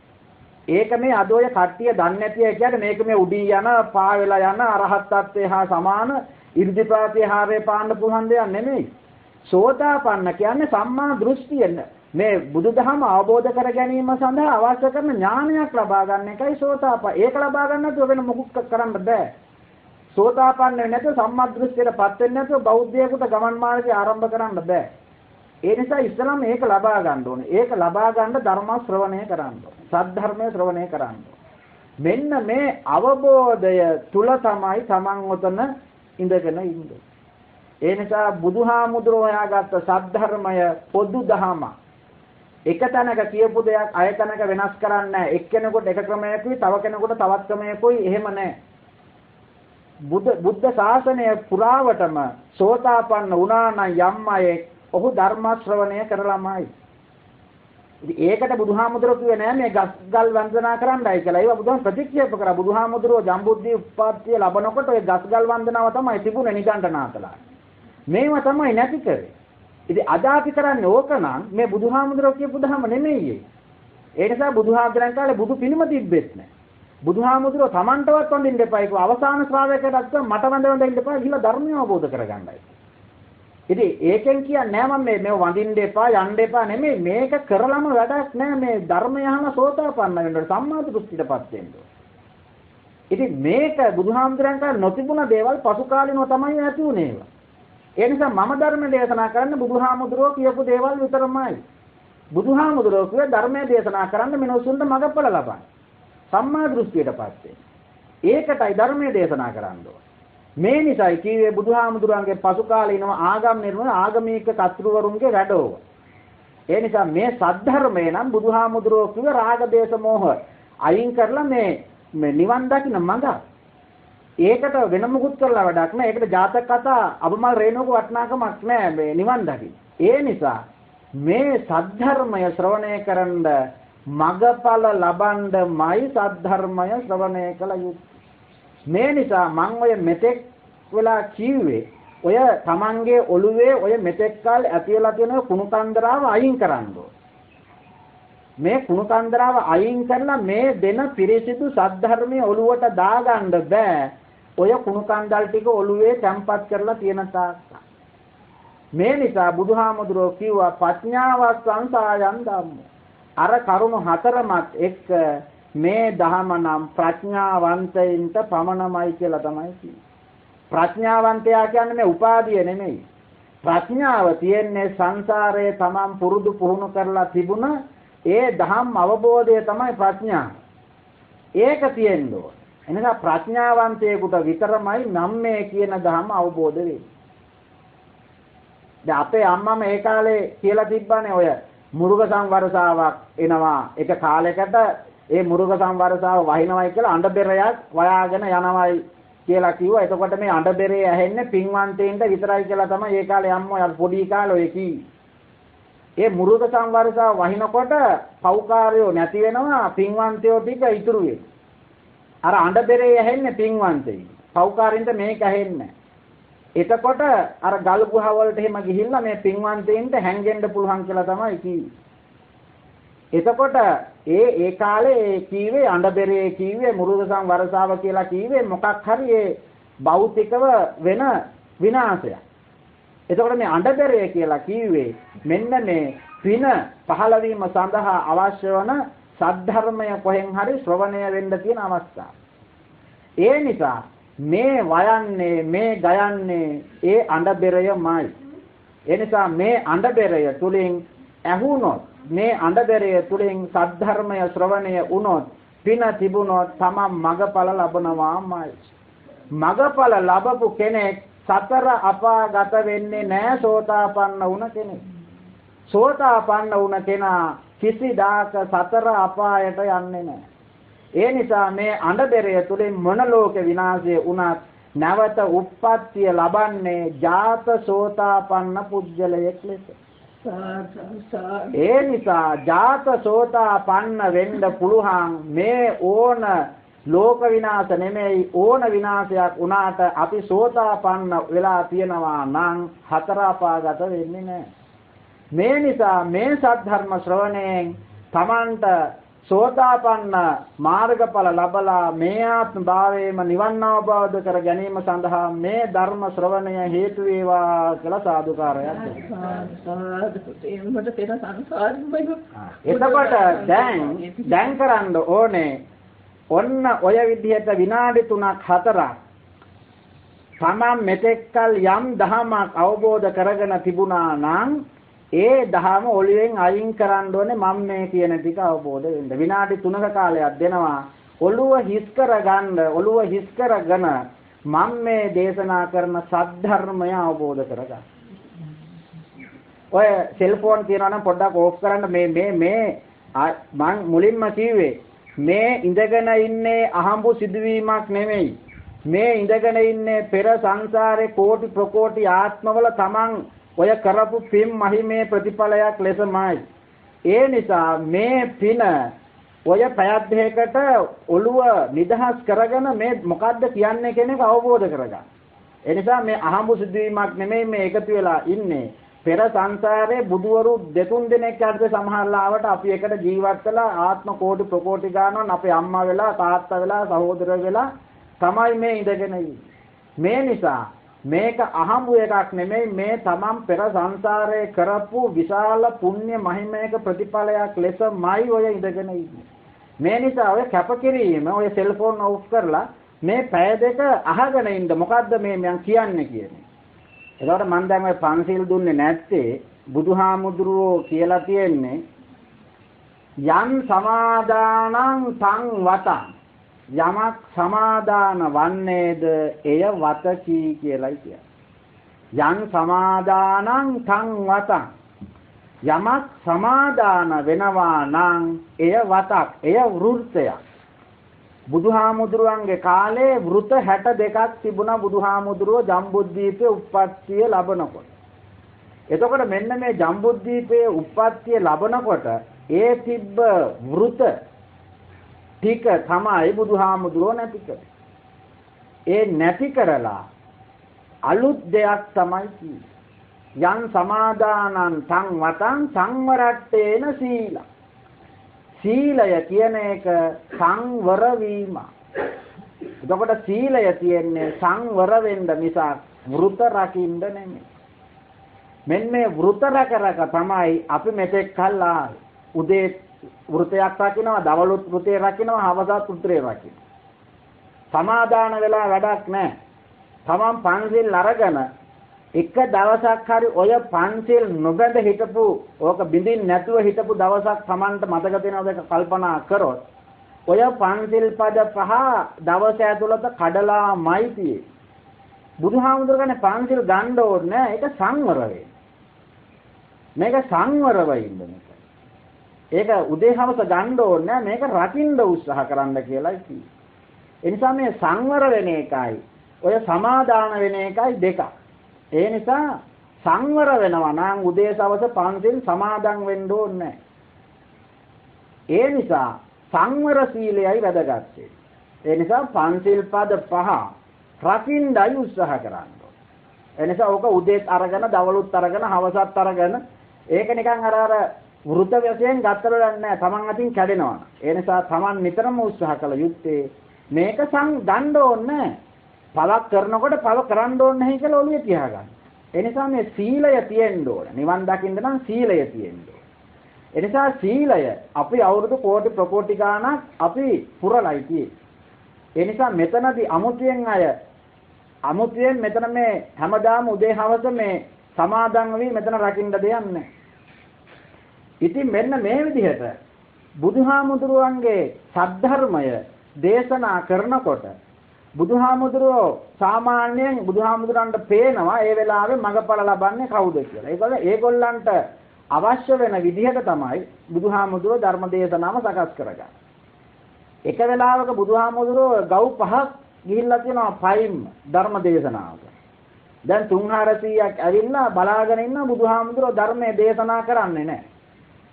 ඒක මේ අද ඔය කට්ටිය දන්නේ නැති අය කියන්නේ මේක මේ උඩින් යන පාවෙලා යන අරහත් ත්වයේ හා සමාන ඉර්ධිපාතේ හාරේ පාන්න පුළුවන් දෙයක් නෙමෙයි සෝතාපන්න කියන්නේ සම්මා දෘෂ්ටිය මේ බුදුදහම අවබෝධ කර ගැනීම සඳහා අවශ්‍ය කරන ඥානයක් ලබා ගන්න එකයි සෝතාපන්න. ඒක ලබා ගන්න නැතුව වෙන මොකුත් කරන්න බෑ. සෝතාපන්න වෙන්නේ නැතුව සම්මා දෘෂ්ටියටපත් වෙන්නේ නැතුව බෞද්ධයෙකුට ගමන් මාර්ගය ආරම්භ කරන්න බෑ. ඒ නිසා ඉස්සලම මේක ලබා ගන්න ඕනේ. ඒක ලබා ගන්න ධර්ම ශ්‍රවණය කරන්න ඕනේ. සද්ධර්මය ශ්‍රවණය කරන්න මෙන්න මේ අවබෝධය තුල තමයි Taman උතන ඉඳගෙන ඉන්නේ. ඒ නිසා බුදුහාමුදුරුවෝ හොයාගත්ත සද්ධර්මය පොදු දහම. එක තැනක කියපු දෙයක් අය තැනක වෙනස් කරන්නේ නැහැ. එක්කෙනෙකුට එක ක්‍රමයකුයි, තව කෙනෙකුට තවත් ක්‍රමයකුයි එහෙම නැහැ. බුද්ධ බුද්ධ ශාසනය පුරාවටම සෝතාපන්න වුණා නම් යම් අයෙක් ඔහු ධර්ම ශ්‍රවණය කරලාමයි. ඉතින් ඒකට බුදුහාමුදුරුවෝ කිව්වේ නෑ මේ ගස් ගල් වන්දනා කරන්නයි කියලා. ඒවා බුදුහාම ප්‍රතික්ෂේප කරා. බුදුහාමුදුරුවෝ ජම්බුද්දී උප්පාත්තිය ලබනකොට ඒ ගස් ගල් වන්දනාව තමයි තිබුණේ නිගණ්ඨනාතලා. මේවා තමයි නැති කරේ. ඉතින් අද අපි කරන්නේ ඕක නම් මේ බුදුහාමුදුරුවෝ කියපු දහම නෙමෙයි ඒ නිසා බුදුහාමුදුරන් කාලේ බුදු පිළිම තිබ්බෙත් නැහැ. බුදුහාමුදුරුවෝ Tamanටවත් වඳින්න එපා ඒක අවසාන ශ්‍රාවකයටත් මට වඳ වඳින්න එපා කියලා ධර්මය අවබෝධ කරගන්නයි. ඉතින් ඒකෙන් කියන්නේ නෑ මම මේ මේව වඳින්න එපා යන්න එපා නෙමෙයි මේක කරලම වැඩක් නෑ මේ ධර්මය අහම සෝතාපන්න වෙන්න සම්මා දෘෂ්ටියටපත් වෙන්න. ඉතින් මේක බුදුහාමුදුරන් කාලේ නොතිබුණ දේවල් පසු කාලිනව තමයි ඇති උනේ ඒවා. ඒ නිසා මම ධර්ම දේශනා කරන්න බුදුහාමුදුරුවෝ කියපු දේවල් විතරමයි. බුදුහාමුදුරුවෝ කිව්වේ ධර්මයේ දේශනා කරන්න මිනිසුන්ට මඟපල ලබන්න. සම්මා දෘෂ්ටියටපත් වෙන්න. ඒකටයි ධර්මයේ දේශනා කරන්න මේ නිසායි කිව්වේ බුදුහාමුදුරන්ගේ පසු කාලේ ඉනව ආගම් නිර්මාණ ආගමික කර්තෘවරුන්ගේ වැඩෝව. ඒ නිසා මේ සද්ධර්මය නම් බුදුහාමුදුරුවෝ කිව්ව රාග දේශ මොහ අයින් කරලා මේ මේ නිවන් දකින්න මඟ. ඒකට වෙන මුකුත් කරලා වැඩක් නැහැ. ඒකට ජාතක කතා අබමල් රේණුක වටිනාකමක් නැහැ මේ නිවන් දකින්න. ඒ නිසා මේ සද්ධර්මය ශ්‍රවණය කරන්ද මගඵල ලබන්නමයි සද්ධර්මය ශ්‍රවණය කළ යුත්තේ. මේ නිසා මම ඔය මෙතෙක් වෙලා කිව්වේ ඔය Tamange ඔළුවේ ඔය මෙතෙක් කාල ඇතිවලා තියෙන කුණු කන්දරාව අයින් කරන්න මේ කුණු කන්දරාව අයින් කරලා මේ දෙන පිරිසිදු සද්ධර්මයේ ඔළුවට දාගන්න බෑ. ඔය කුණු කන්දල් ටික ඔළුවේ තැම්පත් කරලා තියෙන තාක්. මේ නිසා බුදුහාමුදුරුවෝ කිව්වා ප්‍රඥාව සංසායන් ධම්ම. අර කරුණු හතරමත් එක්ක මේ දහම නම් ප්‍රඥාවන්තයින්ට පමණමයි කියලා තමයි කියන්නේ. ප්‍රඥාවන්තයා කියන්නේ මේ උපාධිය නෙමෙයි. ප්‍රඥාව තියෙන්නේ සංසාරයේ තමන් පුරුදු පුහුණු කරලා තිබුණ ඒ ධම්ම අවබෝධය තමයි ප්‍රඥාව. ඒක තියෙන්න ඕන. එනිසා ප්‍රඥාවන්තයෙකුට විතරමයි නම් මේ කියන ධම්ම අවබෝධ වෙන්නේ. දැන් අපේ අම්මම ඒ කාලේ කියලා තිබ්බනේ ඔය මුරුග සංවරසාවක් එනවා. එක කාලයකට ඒ මුරුග සංවරසාව වහිනවයි කියලා අඬ බෙරයක් වයාගෙන යනවයි කියලා කිව්වා. එතකොට මේ අඬබෙරේ ඇහෙන්නේ පින්වන්තයින්ට විතරයි කියලා තමයි ඒ කාලේ අම්මෝ පොඩි කාලේ ඔය කිව්වේ. ඒ මුරුද සංවර්ෂා වහිනකොට පෞකාරයෝ නැති වෙනවා පින්වන්තයෝ ටික ඉතුරු වෙනවා. අර අඬබෙරේ ඇහෙන්නේ පින්වන්තයි. පෞකාරින්ට මේක ඇහෙන්නේ එතකොට අර ගල් ගුහා වලට එහෙම ගිහිල්ලා මේ පින්වන්තයින්ට හැංගෙන්න පුළුවන් කියලා තමයි කිව්වේ. එතකොට ඒ ඒ කාලේ කීවේ අඬබෙරේ කීවේ මුරුදසම් වරසාව කියලා කීවේ මොකක් හරි ඒ භෞතිකව වෙන විනාශයක්. එතකොට මේ අඬබෙරේ කියලා කීවේ මෙන්න මේ පින පහළ වීම සඳහා අවශ්‍ය වන සද්ධර්මය කොහෙන් හරි ශ්‍රවණය වෙන්න තියෙන අවස්ථාව. ඒ නිසා මේ වයන්නේ මේ ගයන්නේ ඒ අඬබෙරයමයි. ඒ නිසා මේ අඬබෙරය තුලින් ඇහුනොත් මේ අඬබෙරය තුලින් සද්ධර්මය ශ්‍රවණය වුණොත් පින තිබුණොත් තමන් මගඵල ලබනවාමයි. මගඵල ලබපු කෙනෙක් සතර අපාගත වෙන්නේ නැහැ සෝතාපන්න වුණ කෙනෙක්. සෝතාපන්න වුණ කෙනා කිසිදාක සතර අපායට යන්නේ නැහැ. ඒ නිසා මේ අඬබෙරය තුලින් මොන ලෝක විනාශය වුණත් නැවත උප්පත්තිය ලබන්නේ ජාත සෝතාපන්න පුජ්‍යලයක් ලෙස. ඒ නිසා ජාත සෝතා පන්න වෙන්න පුළුවන් මේ ඕන ලෝක විනාශ නෙමෙයි ඕන විනාශයක් වුණාට අපි සෝතා පන්න වෙලා තියෙනවා නම් හතර අපාගත වෙන්නේ නැහැ. මේ නිසා මේ සද්ධර්ම ශ්‍රවණයෙන් Tamanට සෝතාපන්න මාර්ගඵල ලබලා මේ ආත්ම භාවයේම නිවන් අවබෝධ කර ගැනීම සඳහා මේ ධර්ම ශ්‍රවණය හේතු වේවා කියලා සාදුකාරයක් එතකොට දැන් දැන් කරන්න ඕනේ ඔන්න ඔය විදිහට විනාඩි 3ක් 4ක් තමන් මෙතෙක්කල් යම් දහමක් අවබෝධ කරගෙන තිබුණා නම් ඒ දහම ඔළුවෙන් අයින් කරන්න ඕනේ මම මේ කියන ටික අවබෝධ වෙන්න. විනාඩි 3ක කාලයක් දෙනවා. ඔළුව හිස් කරගන්න, ඔළුව හිස් කරගෙන මම මේ දේශනා කරන සද්ධර්මය අවබෝධ කරගන්න. ඔය සෙල්ෆෝන් තියනවා නම් පොඩ්ඩක් ඕෆ් කරන්න මේ මේ මේ මං මුලින්ම කිව්වේ මේ ඉඳගෙන ඉන්නේ අහඹු සිදුවීමක් නෙමෙයි. මේ ඉඳගෙන ඉන්නේ පෙර සංසාරේ කෝටි ප්‍රකෝටි ආත්මවල තමන් ඔය කරපු පින් මහිමේ ප්‍රතිඵලයක් ලෙසමයි. ඒ නිසා මේ පින ඔය පැයක් දෙකකට ඔළුව නිදහස් කරගෙන මේ මොකද්ද කියන්නේ කියන එක අවබෝධ කරගන්න. ඒ නිසා මේ අහඹු සිදුවීමක් නෙමෙයි මේ එකතු වෙලා ඉන්නේ. පෙර සංසාරේ බුදවරු දෙතුන් දෙනෙක් යටතේ සමහරලාවට අපි එකට ජීවත් වෙලා ආත්ම කෝටි ප්‍රකෝටි ගානක් අපේ අම්මා වෙලා තාත්තා වෙලා සහෝදර වෙලා තමයි මේ ඉඳගෙන මේ නිසා මේක අහඹු එකක් නෙමෙයි මේ තමන් පෙර සංසාරයේ කරපු විශාල පුණ්‍ය මහිමයක ප්‍රතිඵලයක් ලෙසමයි ඔය ඉඳගෙන ඉන්නේ. මේ නිසා ඔය කැපකිරීම ඔය සෙල්ෆෝන් ඔෆ් කරලා මේ පැය දෙක අහගෙන ඉන්න මොකද්ද මේ මම කියන්නේ කියන්නේ. එතකොට මම දැන් ඔය පන්සිල් දුන්නේ නැත්තේ බුදුහාමුදුරුවෝ කියලා තියෙන්නේ යම් සමාදානං තං වතං යමක් සමාදාන වන්නේද? එය වතකී කියලයි කියන්නේ. යං සමාදානං තං වතං. යමක් සමාදාන වෙනවා නම් එය වතක් එය වෘත්තයක්. බුදුහාමුදුරුවන්ගේ කාලේ වෘත 62ක් තිබුණා බුදුහාමුදුරුවෝ ජම්බුද්දීපේ උප්පත්තිය ලබනකොට. එතකොට මෙන්න මේ ජම්බුද්දීපයේ උප්පත්තිය ලබනකොට ඒ තිබ්බ වෘත ටික තමයි බුදුහාමුදුරුවෝ නැති කරේ ඒ නැති කරලා අලුත් දෙයක් තමයි කියන්නේ යන් සමාදානං තං වතං සංවරට්ඨේන සීල සීලය කියන එක සංවර වීම. එතකොට සීලය තියෙන්නේ සංවර වෙන්න මිසක් වෘත රකින්න නෙමෙයි. මෙන්න මේ වෘත රැක රැක තමයි අපි මෙතෙක් කල්ලා උදේ වෘතයක් රකින්නවා දවලුත් වෘතේ රකින්නවා හවසත් වෘතේ රකින්නවා. සමාදාන වෙලා වැඩක් නැහැ. තමන් පන්සිල් අරගෙන එක දවසක් හරි ඔය පන්සිල් නොබැඳ හිටපු ඕක බින්දින් නැතුව හිටපු දවසක් Tamanට මතක තියෙනවද කල්පනා කරොත් ඔය පන්සිල් පද පහ දවස ඇතුළත කඩලාමයි තියෙන්නේ. බුදුහාමුදුරනේ පන්සිල් ගන්න ඕනේ ඒක සංවර මේක සංවරව ඉන්න මේක. ඒක උදේ හවස ගන්න ඕනේ මේක රකින්න උත්සාහ කරන්න කියලායි කිව්වේ. ඒ නිසා මේ සංවර වෙන එකයි ඔය සමාදාන වෙන එකයි දෙකක්. ඒ නිසා සංවර වෙනවා නම් උදේ සවස පන්සිල් සමාදන් වෙන්න ඕනේ ඒ නිසා සංවර සීලයයි වැදගත් ඒ නිසා පන්සිල් පද පහ රකින්නයි උත්සාහ කරන්න ඒ නිසා ඕක උදේත් අරගෙන දවලුත් අරගෙන හවසත් අරගෙන ඒක නිකන් අර අර වෘත වශයෙන් ගත්තල නැහැ තමන් අතින් කැඩෙනවා ඒ නිසා තමන් නිතරම උත්සාහ කළ යුත්තේ මේක සං දඬ ඕනේ පවක් කරනකොට පව කරන්න ඕනේ නැහැ කියලා ඔළුවේ තියාගන්න. ඒ නිසා මේ සීලය තියෙන්න ඕන. නිවන් දකින්න නම් සීලය තියෙන්න ඕන. ඒ නිසා සීලය අපි අවුරුදු කෝටි ප්‍රකෝටි ගාණක් අපි පුරලයි තියෙන්නේ. ඒ නිසා මෙතනදී අමුතුවෙන් අය අමුතුවෙන් මෙතන මේ හැමදාම උදේ හවස මේ සමාදන් වී මෙතන රකින්න දෙයක් නැහැ. ඉතින් මෙන්න මේ විදිහට බුදුහාමුදුරුවන්ගේ සද්ධර්මය දේශනා කරනකොට බුදුහාමුදුරුවෝ සාමාන්‍යයෙන් බුදුහාමුදුරන්ට පේනවා ඒ වෙලාවේ මගපල ලබන්නේ කවුද කියලා. ඒකල ඒගොල්ලන්ට අවශ්‍ය වෙන විදිහට තමයි බුදුහාමුදුරුවෝ ධර්ම දේශනාව සකස් කරගන්නේ. එක වෙලාවක බුදුහාමුදුරුවෝ ගව් පහක් ගිහිල්ලා තියෙනවා පයින් ධර්ම දේශනාවක. දැන් 3400ක් ඇවිල්ලා බලාගෙන ඉන්න බුදුහාමුදුරුවෝ ධර්මයේ දේශනා කරන්නේ නැහැ.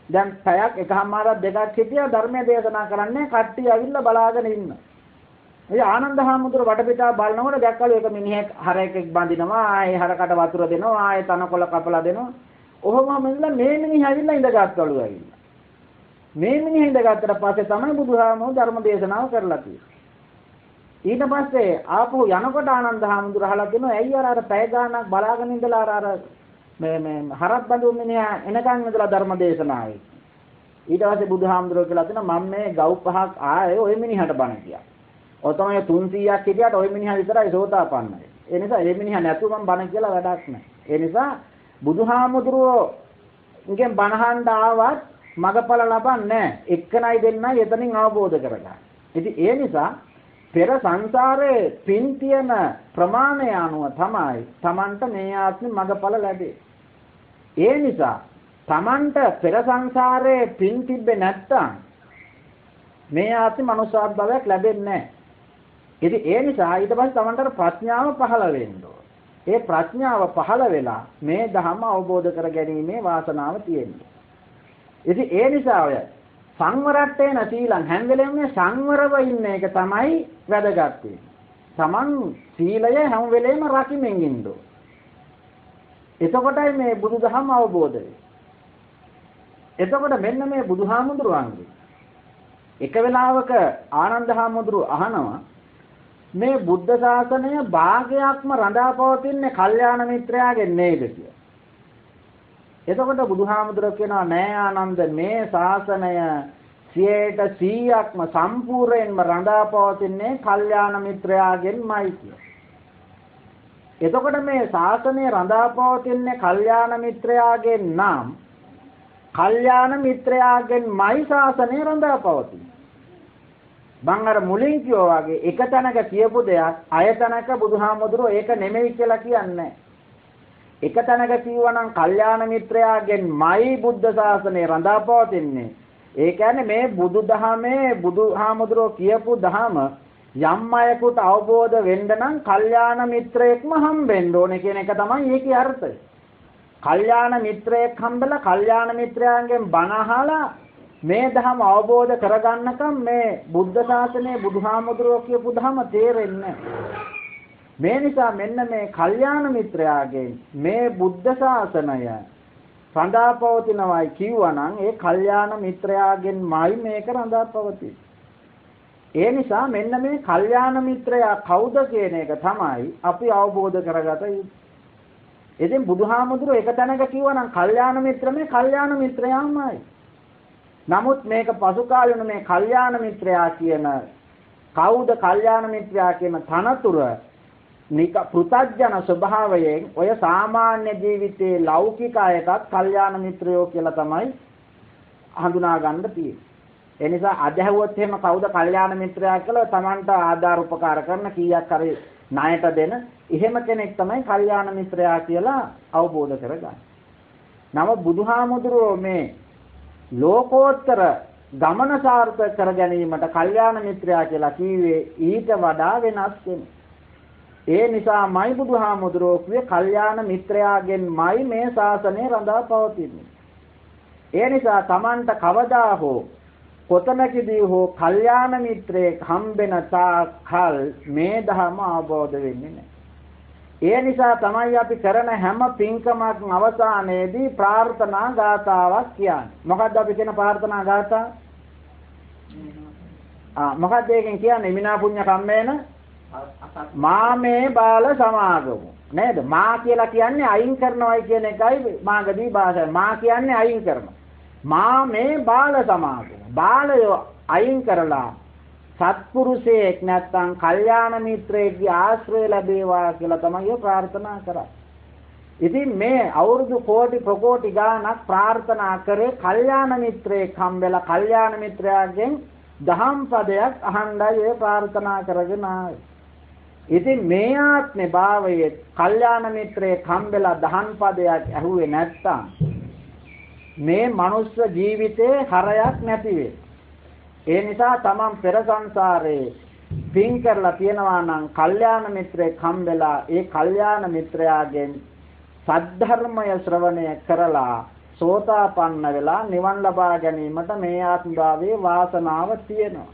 දැන් පැයක් එකමාරක් දෙකක් හිටියා ධර්මයේ දේශනා කරන්නේ කට්ටිය ඇවිල්ලා බලාගෙන ඉන්නවා. ඒ ආනන්ද හාමුදුර වටපිටාව බලනකොට දැක්කලු එක මිනිහෙක් හරයකෙක් බඳිනවා ආයේ හරකට වතුර දෙනවා ආයේ තනකොළ කපලා දෙනවා. ඔහොම මෙන්න මේ මිනිහ ඇවිල්ලා ඉඳගත්කලු ඇවිල්ලා. මේ මිනිහ ඉඳගත්තට පස්සේ තමයි බුදුහාමුදුර ධර්ම දේශනාව කරලා තියෙන්නේ. ඊට පස්සේ ආපහු යනකොට ආනන්ද හාමුදුර අහලා දෙනවා ඇයි අර අර පැය ගාණක් බලාගෙන ඉඳලා අර අර මේ මේ හරක් බඳු මිනිහා එනකන් ඉඳලා ධර්ම දේශනාවේ ඊට පස්සේ බුදුහාමුදුරුවෝ කියලා දෙනවා මම මේ ගව් පහක් ආයේ ওই මිනිහට බණ කියා ඔය තමයි 300ක් හිටියට ওই මිනිහා විතරයි සෝතාපන්නයි. ඒ නිසා මේ මිනිහා නැතුව මම බණ කියලා වැඩක් නැහැ. ඒ නිසා බුදුහාමුදුරුවෝ ඉගෙන් බණහඬ ආවත් මගපල ලබන්නේ එක්කනයි දෙන්නයි එතනින් අවබෝධ කරගන්න. ඉතින් ඒ නිසා පෙර සංසාරේ පින් තියෙන ප්‍රමාණය අනුව තමයි Tamanට මේ ආත්මෙ මගපල ලැබෙන්නේ. ඒ නිසා Tamanට පෙර සංසාරේ පින් තිබ්බේ නැත්තම් මේ ආත්මෙ මනුෂ්‍යාත් භවයක් ලැබෙන්නේ නැහැ. ඉතින් ඒ නිසා ඊට පස්සේ Tamanට ප්‍රඥාව පහළ වෙන්න ඒ ප්‍රඥාව පහළ වෙලා මේ ධර්ම අවබෝධ කර ගැනීමේ වාසනාව තියෙනවා. ඉතින් ඒ නිසා ඔය සංවරට්ටේන සීලං හැම වෙලෙම සංවරව ඉන්න එක තමයි වැදගත් තමන් සීලය හැම වෙලෙම රකිමින් ඉන්න එතකොටයි මේ බුදුදහම අවබෝධ එතකොට මෙන්න මේ බුදුහාමුදුරුවන්ගේ එක වෙලාවක ආනන්ද හාමුදුරුව අහනවා මේ බුද්ධ ශාසනය භාගයක්ම රඳා පවතින්නේ කල්යාණ මිත්‍රයාගෙන් නේද කියලා. එතකොට බුදුහාමුදුර කියනවා නෑ ආනන්ද මේ ශාසනය 100%ක්ම සම්පූර්ණයෙන්ම රඳා පවතින්නේ කල්යාණ මිත්‍රයාගෙන්මයි කියලා. එතකොට මේ ශාසනය රඳා පවතින්නේ කල්යාණ මිත්‍රයාගෙන් නම් කල්යාණ මිත්‍රයාගෙන්මයි ශාසනය රඳා පවතින්නේ. මං අර මුලින් කිව්වා වගේ එක තැනක කියපු දෙයක් අය තැනක බුදුහාමුදුරුවෝ ඒක නෙමෙයි කියලා කියන්නේ එක තැනක කිව්වනම් කල්යාණ මිත්‍රයාගෙන්මයි බුද්ධ ශාසනය රඳා පවතින්නේ. ඒ කියන්නේ මේ බුදුදහමේ බුදුහාමුදුරෝ කියපු දහම යම් අයෙකුට අවබෝධ වෙන්න නම් කල්යාණ මිත්‍රයෙක්ම හම්බෙන්න ඕනේ කියන එක තමයි ඒකේ අර්ථය. කල්යාණ මිත්‍රයෙක් හම්බෙලා කල්යාණ මිත්‍රයන්ගෙන් බණ අහලා මේ ධම අවබෝධ කරගන්නකම් මේ බුද්ධ ශාසනය බුදුහාමුදුරුවෝ කියපු ධම තේරෙන්නේ මේ නිසා මෙන්න මේ කල්යාණ මිත්‍රයාගෙන් මේ බුද්ධ ශාසනය රඳාපවතිනවයි කිව්වනම් ඒ කල්යාණ මිත්‍රයාගෙන්මයි මේක රඳාපවතින්නේ. ඒ නිසා මෙන්න මේ කල්යාණ මිත්‍රයා කවුද කියන එක තමයි අපි අවබෝධ කරගත යුත්තේ. ඉතින් බුදුහාමුදුරුවෝ එක තැනක කිව්වනම් කල්යාණ මිත්‍ර මේ කල්යාණ මිත්‍රයාමයි. නමුත් මේක පසු කාලෙන මේ කල්යාණ මිත්‍රයා කියන කවුද කල්යාණ මිත්‍රයා කියන තනතුර නික පෘතජන ස්වභාවයෙන් ඔය සාමාන්‍ය ජීවිතයේ ලෞකික අයටත් කල්යාණ මිත්‍රයෝ කියලා තමයි හඳුනා ගන්න තියෙන්නේ. ඒ නිසා අධහැවුවොත් එහෙම කවුද කල්යාණ මිත්‍රයා කියලා Tamanට ආධාර උපකාර කරන කීයක් හරි ණයට දෙන එහෙම කෙනෙක් තමයි කල්යාණ මිත්‍රයා කියලා අවබෝධ කරගන්නේ. නම බුදුහාමුදුරුවෝ මේ ලෝකෝත්තර ගමන සාර්ථක කර ගැනීමට කල්යාණ මිත්‍රයා කියලා කිව්වේ ඊට වඩා වෙනස් කෙනෙක්. ඒ නිසාමයි බුදුහාමුදුරුවෝ කිව්වේ කල්යාණ මිත්‍රයාගෙන්මයි මේ ශාසනය රඳා පවතින්නේ. ඒ නිසා Tamanට කවදා හෝ කොතනකදී හෝ කල්යාණ මිත්‍රයෙක් හම්බෙන තාකල් මේ ධර්ම අවබෝධ වෙන්නේ නැහැ. ඒ නිසා තමයි අපි කරන හැම පින්කමක් අවසානයේදී ප්‍රාර්ථනා ගාතාවක් කියන්නේ. මොකද්ද අපි කියන ප්‍රාර්ථනා ගාතාව? ආ මොකද්ද ඒකෙන් කියන්නේ මිනා පුඤ්ඤ කම්මේන මාමේ බාල සමාගමු. නේද? මා කියලා කියන්නේ අයින් කරනවයි කියන එකයි මාගදී භාෂාව. මා කියන්නේ අයින් කරනවා. මා මේ බාල සමාගම. බාලයෝ අයින් කරලා සත්පුරුෂයෙක් නැත්නම් කල්යාණ මිත්‍රයෙක්ගේ ආශ්‍රය ලැබේවා කියලා තමයි ප්‍රාර්ථනා කරන්නේ. ඉතින් මේ අවුරුදු කෝටි ප්‍රකෝටි ගාණක් ප්‍රාර්ථනා කරේ කල්යාණ මිත්‍රයෙක් හම්බෙලා කල්යාණ මිත්‍රයාගෙන් දහම් පදයක් අහන්නයි ඒ ප්‍රාර්ථනා කරගෙන ඉතින් මේ ආත්මේ භාවයේ කල්යාණ මිත්‍රයෙක් හම්බෙලා දහම් පදයක් ඇහුවේ නැත්තම් මේ මනුස්ස ජීවිතේ හරයක් නැති වෙයි. ඒ නිසා තමන් පෙර සංසාරේ පින් කරලා තියනවා නම් කල්යාණ මිත්‍රයෙක් හම්බෙලා ඒ කල්යාණ මිත්‍රයාගෙන් සද්ධර්මය ශ්‍රවණය කරලා සෝතාපන්න වෙලා නිවන් ලබා ගැනීමට මේ ආත්මභාවයේ වාසනාව තියෙනවා.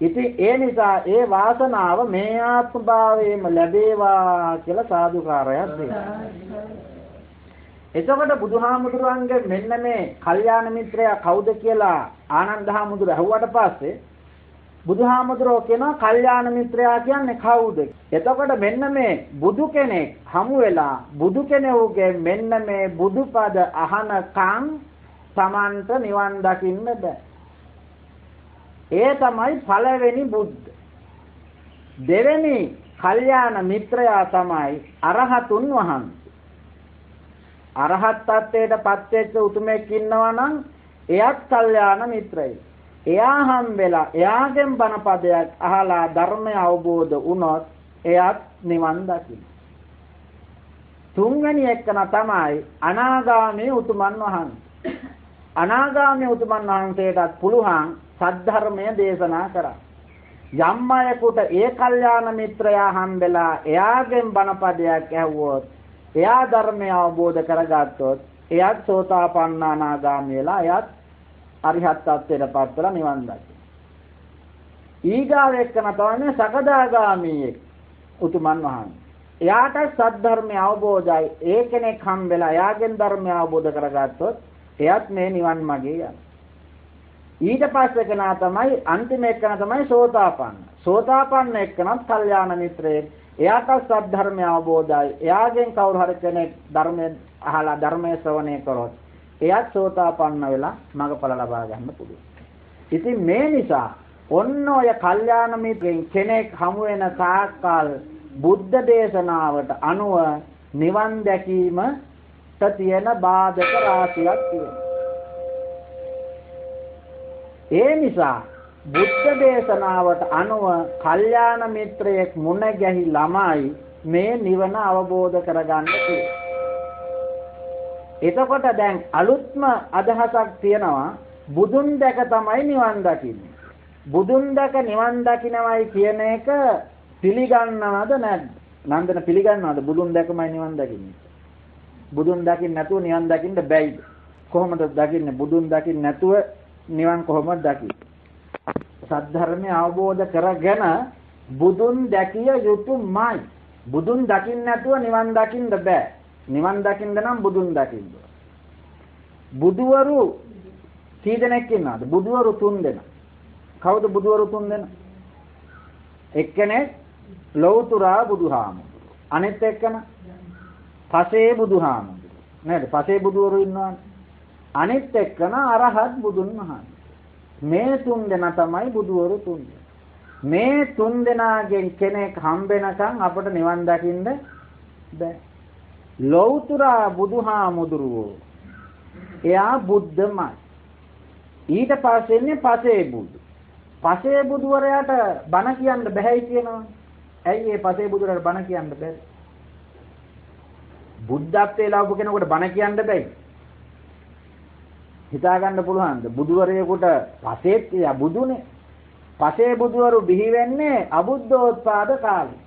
ඉතින් ඒ නිසා ඒ වාසනාව මේ ආත්මභාවයේම ලැබේවා කියලා සාදුකාරයක් දෙනවා. එතකොට බුදුහාමුදුරුවන්ගේ මෙන්න මේ කල්යාණ මිත්‍රයා කවුද කියලා ආනන්ද හාමුදුර අහුවට පස්සේ බුදුහාමුදුරෝ කියනවා කල්යාණ මිත්‍රයා කියන්නේ කවුද? එතකොට මෙන්න මේ බුදු කෙනෙක් හමු වෙලා බුදු කෙනෙකුගේ මෙන්න මේ බුදුපද අහනකම් Tamanට නිවන් දකින්න බෑ. ඒ තමයි පළවෙනි බුද්ධ. දෙවෙනි කල්යාණ මිත්‍රයා තමයි අරහතුන් වහන්සේ. අරහත් ත්වයටපත් වෙච්ච උතුමෙක් ඉන්නවා නම් එයත් කල්යාණ මිත්‍රයි. එයා හම්බෙලා එයාගෙන් බණපදයක් අහලා ධර්මය අවබෝධ වුණොත් එයත් නිවන් දකින්න. තුන්වෙනි එකන තමයි අනාගාමී උතුමන් වහන්සේ. අනාගාමී උතුමන් වහන්සේටත් පුළුවන් සද්ධර්මය දේශනා කරා. යම් අයෙකුට ඒ කල්යාණ මිත්‍රයා හම්බෙලා එයාගෙන් බණපදයක් ඇහුවොත් එයා ධර්මය අවබෝධ කරගත්තොත් එයත් සෝතාපන්නානාගාමී වෙලා එයත් අරිහත් ත්වයට පත් වෙලා නිවන් දකිනවා. ඊගාව එක්කන තමයි සකදාගාමී උතුමන් වහන්සේ. එයාට සද්ධර්මය අවබෝධයි ඒ කෙනෙක් හම්බෙලා එයාගෙන් ධර්මය අවබෝධ කරගත්තොත් එයත් මේ නිවන් මාගේ යනවා. ඊට පස්සේ කෙනා තමයි අන්තිම එක්කන තමයි සෝතාපන්න. සෝතාපන්න එක්කනත් කල්යාණ මිත්‍රයෙක් එයාට සද්ධර්මය අවබෝධයි. එයාගෙන් කවුරු හරි කෙනෙක් ධර්මයෙන් අහලා ධර්මයේ ශ්‍රවණය කරොත් එයාත් සෝතාපන්න වෙලා මඟඵල ලබා ගන්න පුළුවන්. ඉතින් මේ නිසා ඔන්න ඔය කල්යාණ මිත්‍රෙන් කෙනෙක් හමු වෙන තාක්කල් බුද්ධ දේශනාවට අනුව නිවන් දැකීමට තියෙන බාධක රාශියක් තියෙනවා. ඒ නිසා බුද්ධ දේශනාවට අනුව කල්යාණ මිත්‍රයෙක් මුණ ගැහි ළමයි මේ නිවන අවබෝධ කරගන්න එතකොට දැන් අලුත්ම අදහසක් තියෙනවා බුදුන් දැක තමයි නිවන් දකින්නේ. බුදුන් දැක නිවන් දකින්නවයි කියන එක පිළිගන්නවද නැද්ද? නන්දන පිළිගන්නවද බුදුන් දැකමයි නිවන් දකින්නේ? බුදුන් දකින්න නැතුව නිවන් දකින්න බැයිද? කොහොමද දකින්නේ? බුදුන් දකින්න නැතුව නිවන් කොහොමද දකින්නේ? සද්ධර්මය අවබෝධ කරගෙන බුදුන් දැකිය යුතුමයි. බුදුන් දකින්න නැතුව නිවන් දකින්න බෑ. නිවන් දකින්න නම් බුදුන් දකින්න. බුදුවරු කී දෙනෙක් ඉන්නවද? බුදුවරු තුන් දෙනා. කවුද බුදුවරු තුන් දෙනා? එක්කෙනෙක් ලෞතුරා බුදුහාමුදුරුවෝ. අනිත් එක්කන පසේ බුදුහාමුදුරුවෝ. නේද? පසේ බුදුවරු ඉන්නවනේ. අනිත් එක්කන අරහත් බුදුන් වහන්සේ. මේ තුන් දෙනා තමයි බුදුවරු තුන් මේ තුන් දෙනාගෙන් කෙනෙක් හම්බෙනකන් අපට නිවන් දකින්න බෑ. ලෞතුරා බුදුහාමුදුරුවෝ එයා බුද්ධමයි. ඊට පස්සේ ඉන්නේ පසේ බුදු. පසේ බුදුවරයාට බණ කියන්න බැහැයි කියනවා. ඇයි මේ පසේ බුදුරට බණ කියන්න බැරි? බුද්ධත්වයේ ලැබු කෙනෙකුට බණ කියන්න බැයි. හිතා ගන්න පුළුවන්ද? බුදුවරයෙකුට පසේත් බුදුනේ. පසේ බුදුවරු බිහි වෙන්නේ අබුද්ධෝත්පාද කාලේ.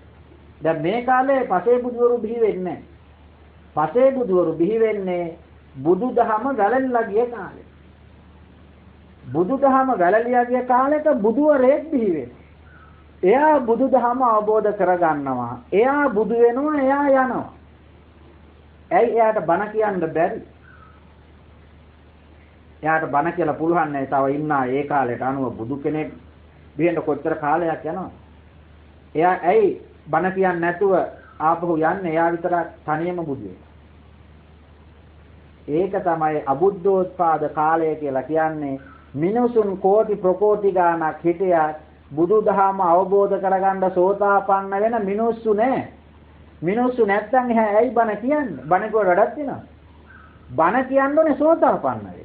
දැන් මේ කාලේ පසේ බුදුවරු බිහි වෙන්නේ පසේ බුදුවරු බිහි වෙන්නේ බුදුදහම ගලල්ලා ගිය කාලේ. බුදුදහම ගලලියා ගිය කාලෙක බුදුවරයෙක් බිහි වෙනවා. එයා බුදුදහම අවබෝධ කරගන්නවා. එයා බුදු වෙනවා, එයා යනවා. ඇයි එයාට බණ කියන්න බැරි? එයාට බණ කියලා පුළුවන් නෑ. තව ඉන්නා ඒ කාලයට අනුව බුදු කෙනෙක් බිහෙන්න කොච්චර කාලයක් යනවා. එයා ඇයි බණ කියන්නේ නැතුව ආපහු යන්නේ? එයා විතර තනියම බුදු ඒක තමයි අබුද්ධෝත්පාද කාලය කියලා කියන්නේ මිනිසුන් කෝටි ප්‍රකෝටි ගාණක් හිටියත් බුදුදහම අවබෝධ කරගන්න සෝතාපන්න වෙන මිනිස්සු නෑ. මිනිස්සු නැත්තම් එහා ඇයි බණ කියන්නේ? බණ කෝ වැඩක් වෙනවා. බණ කියන්න ඕනේ සෝතාපන්න වෙන්න.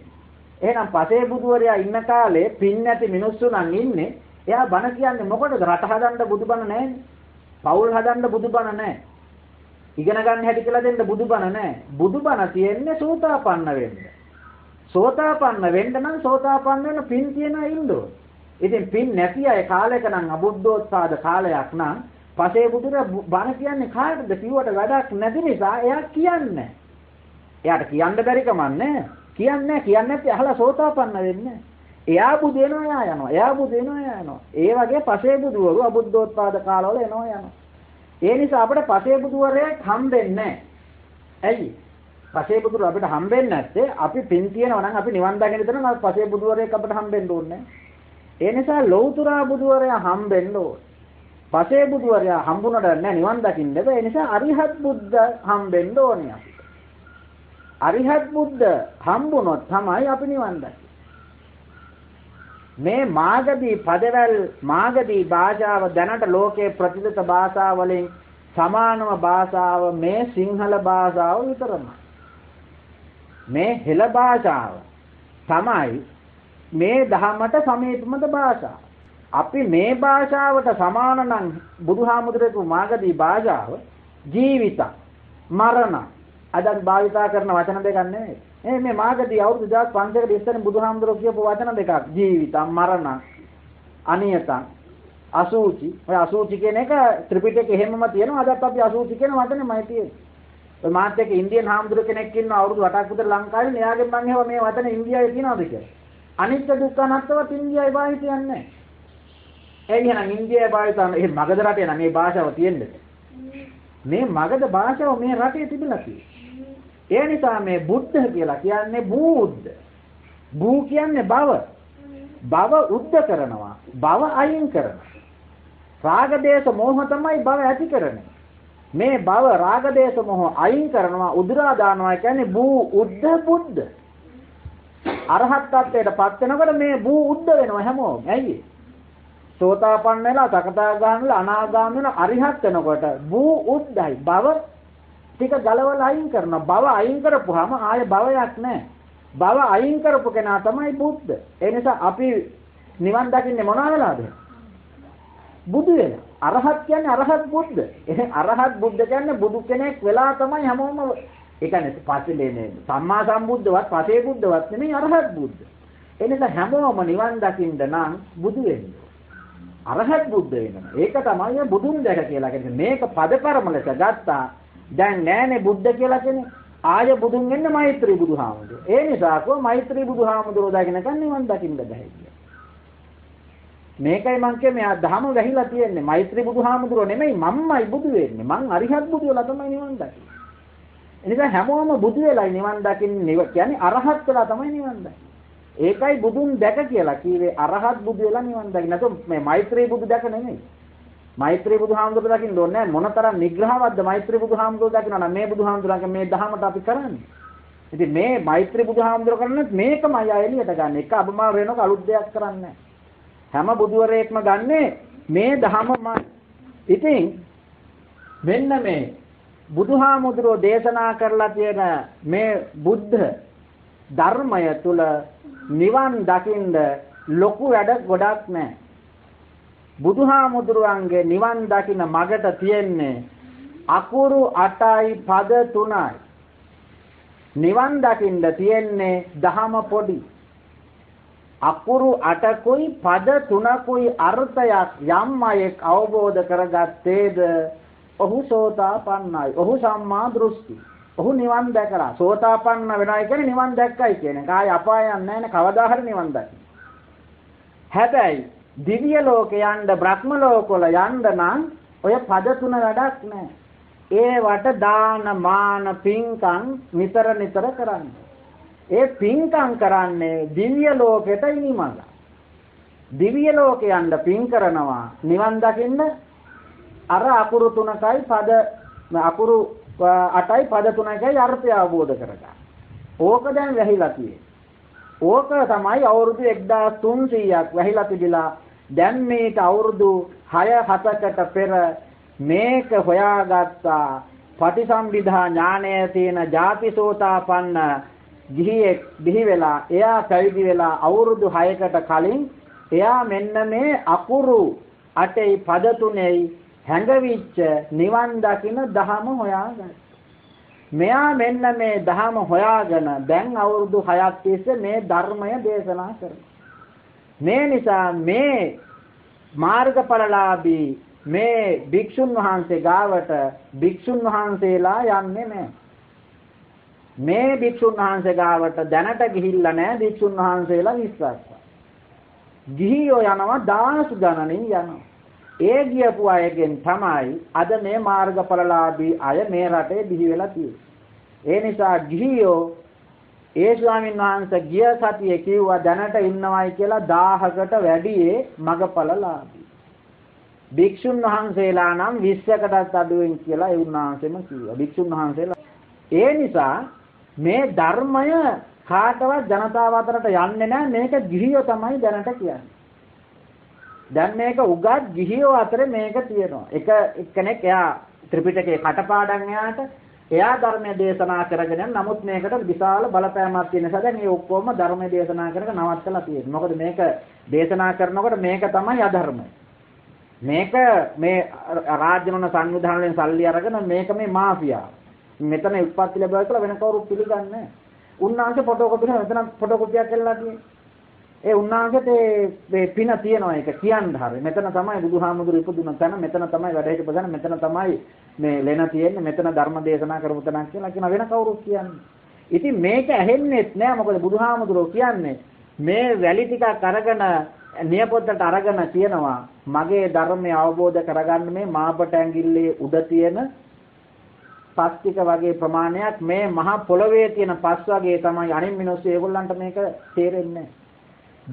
එහෙනම් පසේ බුදුවරයා ඉන්න කාලේ පින් නැති මිනිස්සු නම් ඉන්නේ. එයා බණ කියන්නේ මොකටද? රට හදන්න බුදුබණ නැහැනේ. පවුල් හදන්න බුදුබණ නැහැ. ඉගෙන ගන්න හැටි කියලා දෙන්න බුදුබණ නැහැ. බුදුබණ තියෙන්නේ සෝතාපන්න වෙන්න. සෝතාපන්න වෙන්න නම් සෝතාපන්න වෙන පින් තියනා ඉන්න ඕනේ. ඉතින් පින් නැති අය කාලයක නම් අබුද්ධෝත්පාද කාලයක් නම් පසේ බුදුර බණ කියන්නේ කාටද කිව්වට වැඩක් නැති නිසා එයා කියන්නේ එයාට කියන්න බැරි කමන්නේ කියන්නේ කියන්නේ නැත්නම් අහලා සෝතාපන්න වෙන්නේ. එයා බුදු වෙනවා එයා යනවා. එයා බුදු වෙනවා එයා යනවා. ඒ වගේ පසේ බුදුවරු අබුද්ධෝත්පාද කාලවල එනවා යනවා. ඒ නිසා අපිට පසේ බුදුවරයෙක් හම්බෙන්නේ ඇයි? පසේ බුදුර අපිට හම්බෙන්නේ නැත්තේ අපි පින් තියනවා නම් අපි නිවන් දකින්න දෙනවා නම් පසේ බුදුවරයෙක් අපිට හම්බෙන්න ඕනේ ඒ නිසා ලෞතුරා බුදුවරයා හම්බෙන්න ඕනේ. පසේ බුදුවරයා හම්බුනට නෑ නිවන් දකින්න බෑ. ඒ නිසා අරිහත් බුද්ධ හම්බෙන්න ඕනේ අපිට. අරිහත් බුද්ධ හම්බුනොත් තමයි අපි නිවන් දකින්නේ. මේ මාගදී පදවැල් මාගදී භාෂාව දැනට ලෝකේ ප්‍රචලිත භාෂා වලින් සමානම භාෂාව මේ සිංහල භාෂාව විතරමයි. මේ හෙළ භාෂාව තමයි මේ ධහමට සමීපමද භාෂාව. අපි මේ භාෂාවට සමාන නම් බුදුහාමුදුරේ මාගදී භාෂාව ජීවිත මරණ අදත් භාවිතා කරන වචන දෙකක් නෙමෙයි. මේ මේ මාගදී අවුරුදු 2500කට ඉස්සරින් බුදුහාමුදුරෝ කියපු වචන දෙකක් ජීවිත මරණ අනියත අසූචි ඔය අසූචි කියන එක ත්‍රිපිටකේ එහෙමම තියෙනවා අදත් අපි අසූචි කියන වචනේමයි තියෙන්නේ. ඔය මාත් එක්ක ඉන්දියන් හාමුදුර කෙනෙක් ඉන්නවා අවුරුදු 8ක් විතර ලංකාවේ එයාගෙන් මම එහෙම මේ වචන ඉන්දියාවේ තියනවාද කියලා. අනිත්‍ය දුක්ඛ අනාත්මවත් ඉන්දියාවේ භාවිත යන්නේ නැහැ. ඒ එහෙනම් ඉන්දියාවේ භාවිත කරන ඒ මගධ රටේ නම් මේ භාෂාව තියෙන්නේ. මේ මගධ භාෂාව මේ රටේ තිබිලා තියෙන්නේ. ඒ නිසා මේ බුද්ධ කියලා කියන්නේ බුද්ධ. භූ කියන්නේ භව. භව උද්ද කරනවා. භව අයින් කරනවා. රාග දේශ මොහ තමයි භව ඇති කරන්නේ. මේ භව රාග දේශ මොහ අයින් කරනවා උදුරා දානවා කියන්නේ භූ උද්ද බුද්ධ. අරහත් ත්වයටපත් වෙනකොට මේ භූ උද්ද වෙනවා හැමෝම. ඇයි? සෝතාපන්න වෙලා සකදාගාමී වෙලා අනාගාමී වෙන අරිහත් වෙනකොට භූ උද්දයි. භව ටික ගලවලා අයින් කරනවා. භව අයින් කරපුවාම ආය භවයක් නැහැ. භව අයින් කරපු කෙනා තමයි බුද්ධ. ඒ නිසා අපි නිවන් දකින්නේ මොනවා වෙලාද? බුදු වෙලා. අරහත් කියන්නේ අරහත් බුද්ධ. එහෙනම් අරහත් බුද්ධ කියන්නේ බුදු කෙනෙක් වෙලා තමයි හැමෝම ඒ කියන්නේ පස්සේ සම්මා සම්බුද්ධවත් පසේ බුද්ධවත් නෙමෙයි අරහත් බුද්ධ. එනිසා හැමෝම නිවන් දකින්න නම් බුදු වෙන්න. අරහත් බුද්ධ වෙනවා. ඒක තමයි බුදුන් දැක කියලා කියන්නේ. මේක පදපරම ලෙස ගත්තා. දැන් නෑනේ බුද්ධ කියලා කෙනෙක්. ආය බුදුන් වෙන්න මෛත්‍රී බුදුහාමුදුරුවෝ. ඒ නිසා කෝ මෛත්‍රී බුදුහාමුදුරුවෝ දකින්නකන් නිවන් දකින්න බෑ කියලා. මේකයි මං කියන්නේ මෙයා ධම වැහිලා තියෙන්නේ. මෛත්‍රී බුදුහාමුදුරුවෝ නෙමෙයි මම්මයි බුදු වෙන්නේ. මං අරිහත් බුදු වෙලා තමයි නිවන් දකින්නේ. එනිසා හැමෝම බුදු වෙලයි නිවන් දකින්නේ. කියන්නේ අරහත් වෙලා තමයි නිවන් දකින්නේ. ඒකයි බුදුන් දැක කියලා කිව්වේ අරහත් බුදු වෙලා නිවන් දකින්න. නැත්නම් මේ මෛත්‍රී බුදු දැක නෙමෙයි. මෛත්‍රී බුදුහාමුදුරුවෝ දකින්න ඕනේ නැහැ මොනතරම් නිග්‍රහවත්ද මෛත්‍රී බුදුහාමුදුරුවෝ දකින්න නම් මේ බුදුහාමුදුරුවන්ගේ මේ දහමට අපි කරන්නේ. ඉතින් මේ මෛත්‍රී බුදුහාමුදුරුවෝ කරන්නේ මේකමයි ආ එළියට ගන්න. එක අබමාර වෙනක අලුත් දෙයක් කරන්නේ හැම බුදුවරයෙක්ම ගන්නේ මේ දහමමයි. ඉතින් මෙන්න මේ බුදුහාමුදුරුවෝ දේශනා කරලා තියෙන මේ බුද්ධ ධර්මය තුල නිවන් දකින්න ලොකු වැඩ ගොඩක් නැහැ. බුදුහාමුදුරුවන්ගේ නිවන් දකින්න මගට තියෙන්නේ අකුරු 8යි පද 3යි. නිවන් දකින්න තියෙන්නේ දහම පොඩි. අකුරු 8කුයි පද 3කුයි අර්ථයක් යම් අයෙක් අවබෝධ කරගත්තේද ඔහු සෝතාපන්නයි. ඔහු සම්මා දෘෂ්ටි. ඔහු නිවන් දැකලා සෝතාපන්න වෙනයි කියන්නේ නිවන් දැක්කයි කියන එක. ආය අපායන් නැහැ නේ කවදා හරි නිවන් දකින්න. හැබැයි දිව්‍ය ලෝකේ යන්න බ්‍රහ්ම ලෝකවල යන්න නම් ඔය පද තුන වැඩක් නැහැ. ඒවට දාන මාන පින්කම් නිතර නිතර කරන්න. ඒ පින්කම් කරන්නේ දිව්‍ය ලෝකෙට ඉනිමඟ. දිව්‍ය ලෝකේ යන්න පින් කරනවා නිවන් දකින්න අර අකුරු තුනකයි පද අකුරු 8යි පද 3කයි අර්ථය අවබෝධ කරගන්න. ඕක දැන් වැහිලා තියෙන්නේ. ඕක තමයි අවුරුදු 1300ක් වැහිලා තිබිලා දැන් මේක අවුරුදු 6 7කට පෙර මේක හොයාගත්තා පටිසම්භිදා ඥානය තියෙන ಜಾතිසෝතාපන්න ගිහියෙක් බිහි වෙලා එයා පැවිදි වෙලා අවුරුදු 6කට කලින් එයා මෙන්න මේ අකුරු 8යි පද 3යි හැඟවිච්ච නිවන් දකින දහම හොයාගන්න. මෙයා මෙන්න මේ දහම හොයාගෙන දැන් අවුරුදු 6ක් තිස්සේ මේ ධර්මය දේශනා කරනවා. මේ නිසා මේ මාර්ගඵලලාභී මේ භික්ෂුන් වහන්සේ ගාවට භික්ෂුන් වහන්සේලා යන්නේ නැහැ. මේ භික්ෂුන් වහන්සේ ගාවට දැනට ගිහිල්ලා නැහැ භික්ෂුන් වහන්සේලා 20ක්. ගිහියෝ යනවා දාස ගණනින් යනවා. ඒ ගියපු අයගෙන් තමයි අද මේ මාර්ගඵලලාභී අය මේ රටේ බිහි වෙලා තියෙන්නේ. ඒ නිසා ගිහියෝ ඒ ස්වාමීන් වහන්සේ ගිය සතියේ කිව්වා දැනට ඉන්නවයි කියලා 1000කට වැඩියේ මගපලලාභී. භික්ෂුන් වහන්සේලා නම් 20කටත් අඩුවෙන් කියලා ඒ උන්වහන්සේම කිව්වා. භික්ෂුන් වහන්සේලා ඒ නිසා මේ ධර්මය කාටවත් ජනතාව අතරට යන්නේ නැහැ මේක ගිහියෝ තමයි දැනට කියන්නේ. දැන් මේක උගත් ගිහියෝ අතර මේක තියෙනවා. එක එක්කෙනෙක් එයා ත්‍රිපිටකේ කටපාඩම් එයාට එයා ධර්මය දේශනා කරගෙන නමුත් මේකට විශාල බලපෑමක් තියෙන නිසා දැන් මේ ඔක්කොම ධර්මය දේශනා කරක නවත්තලා තියෙනවා. මොකද මේක දේශනා කරනකොට මේක තමයි අධර්මය. මේක මේ රාජ්‍යමන සංවිධානයෙන් සල්ලි අරගෙන මේක මේ මාෆියා. මෙතන උත්පත්ති ලැබුවා කියලා වෙන කවුරුත් පිළිගන්නේ නැහැ. උන්වහන්සේ ෆොටෝකොපි කරලා මෙතන ෆොටෝකොපියක් කරලා තියෙන්නේ. ඒ උන්වහන්සේට මේ පින තියනවා ඒක කියන්න හරි. මෙතන තමයි බුදුහාමුදුරු ඉපදුන තැන, මෙතන තමයි වැඩ හිටපු තැන, මෙතන තමයි මේ ලෙන තියෙන්නේ, මෙතන ධර්ම දේශනා කරපු තැනක් කියලා කියන වෙන කවුරුත් කියන්නේ. ඉතින් මේක ඇහෙන්නේත් නෑ මොකද බුදුහාමුදුරුවෝ කියන්නේ මේ වැලි ටිකක් අරගෙන නියපොත්තට අරගෙන කියනවා මගේ ධර්මය අවබෝධ කරගන්න මේ මාපට ඇඟිල්ලේ උඩ තියෙන පස් ටික වගේ ප්‍රමාණයක් මේ මහා පොළවේ තියෙන පස් වගේ තමයි අනිත් මිනිස්සු ඒගොල්ලන්ට මේක තේරෙන්නේ නැහැ.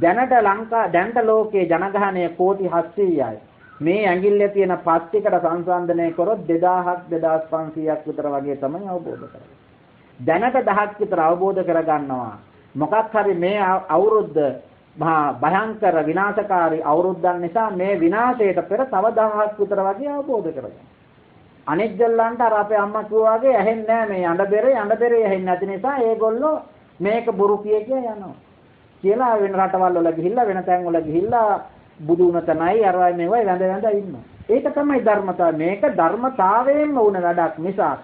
දැනට ලංකා දැනට ලෝකයේ ජනගහනය කෝටි 700යි. මේ ඇඟිල්ලේ තියෙන පස් ටිකට සංසන්දනය කරොත් 2000ක් 2500ක් විතර වගේ තමයි අවබෝධ කරගන්නේ. දැනට 10ක් විතර අවබෝධ කරගන්නවා. මොකක් හරි මේ අවුරුද්ද මහා භයංකර විනාශකාරී අවුරුද්දන් නිසා මේ විනාශයට පෙර තව 1000ක් විතර වගේ අවබෝධ කරගන්නවා. අනෙක් ජල්ලන්ට අර අපේ අම්මා කිව්වා වගේ ඇහෙන්නේ නැහැ මේ යඬ බෙරේ යඬ බෙරේ ඇහෙන්නේ නැති නිසා ඒගොල්ලෝ මේක බොරු කිය කිය යනවා. කියලා වෙන රටවල් වල ගිහිල්ලා වෙන තැන් වල ගිහිල්ලා බුදු වුණ තැනයි අරවයි මේවයි වැඳ වැඳ ඉන්නවා. ඒක තමයි ධර්මතාව. මේක ධර්මතාවයෙන්ම වුණ වැඩක් නිසා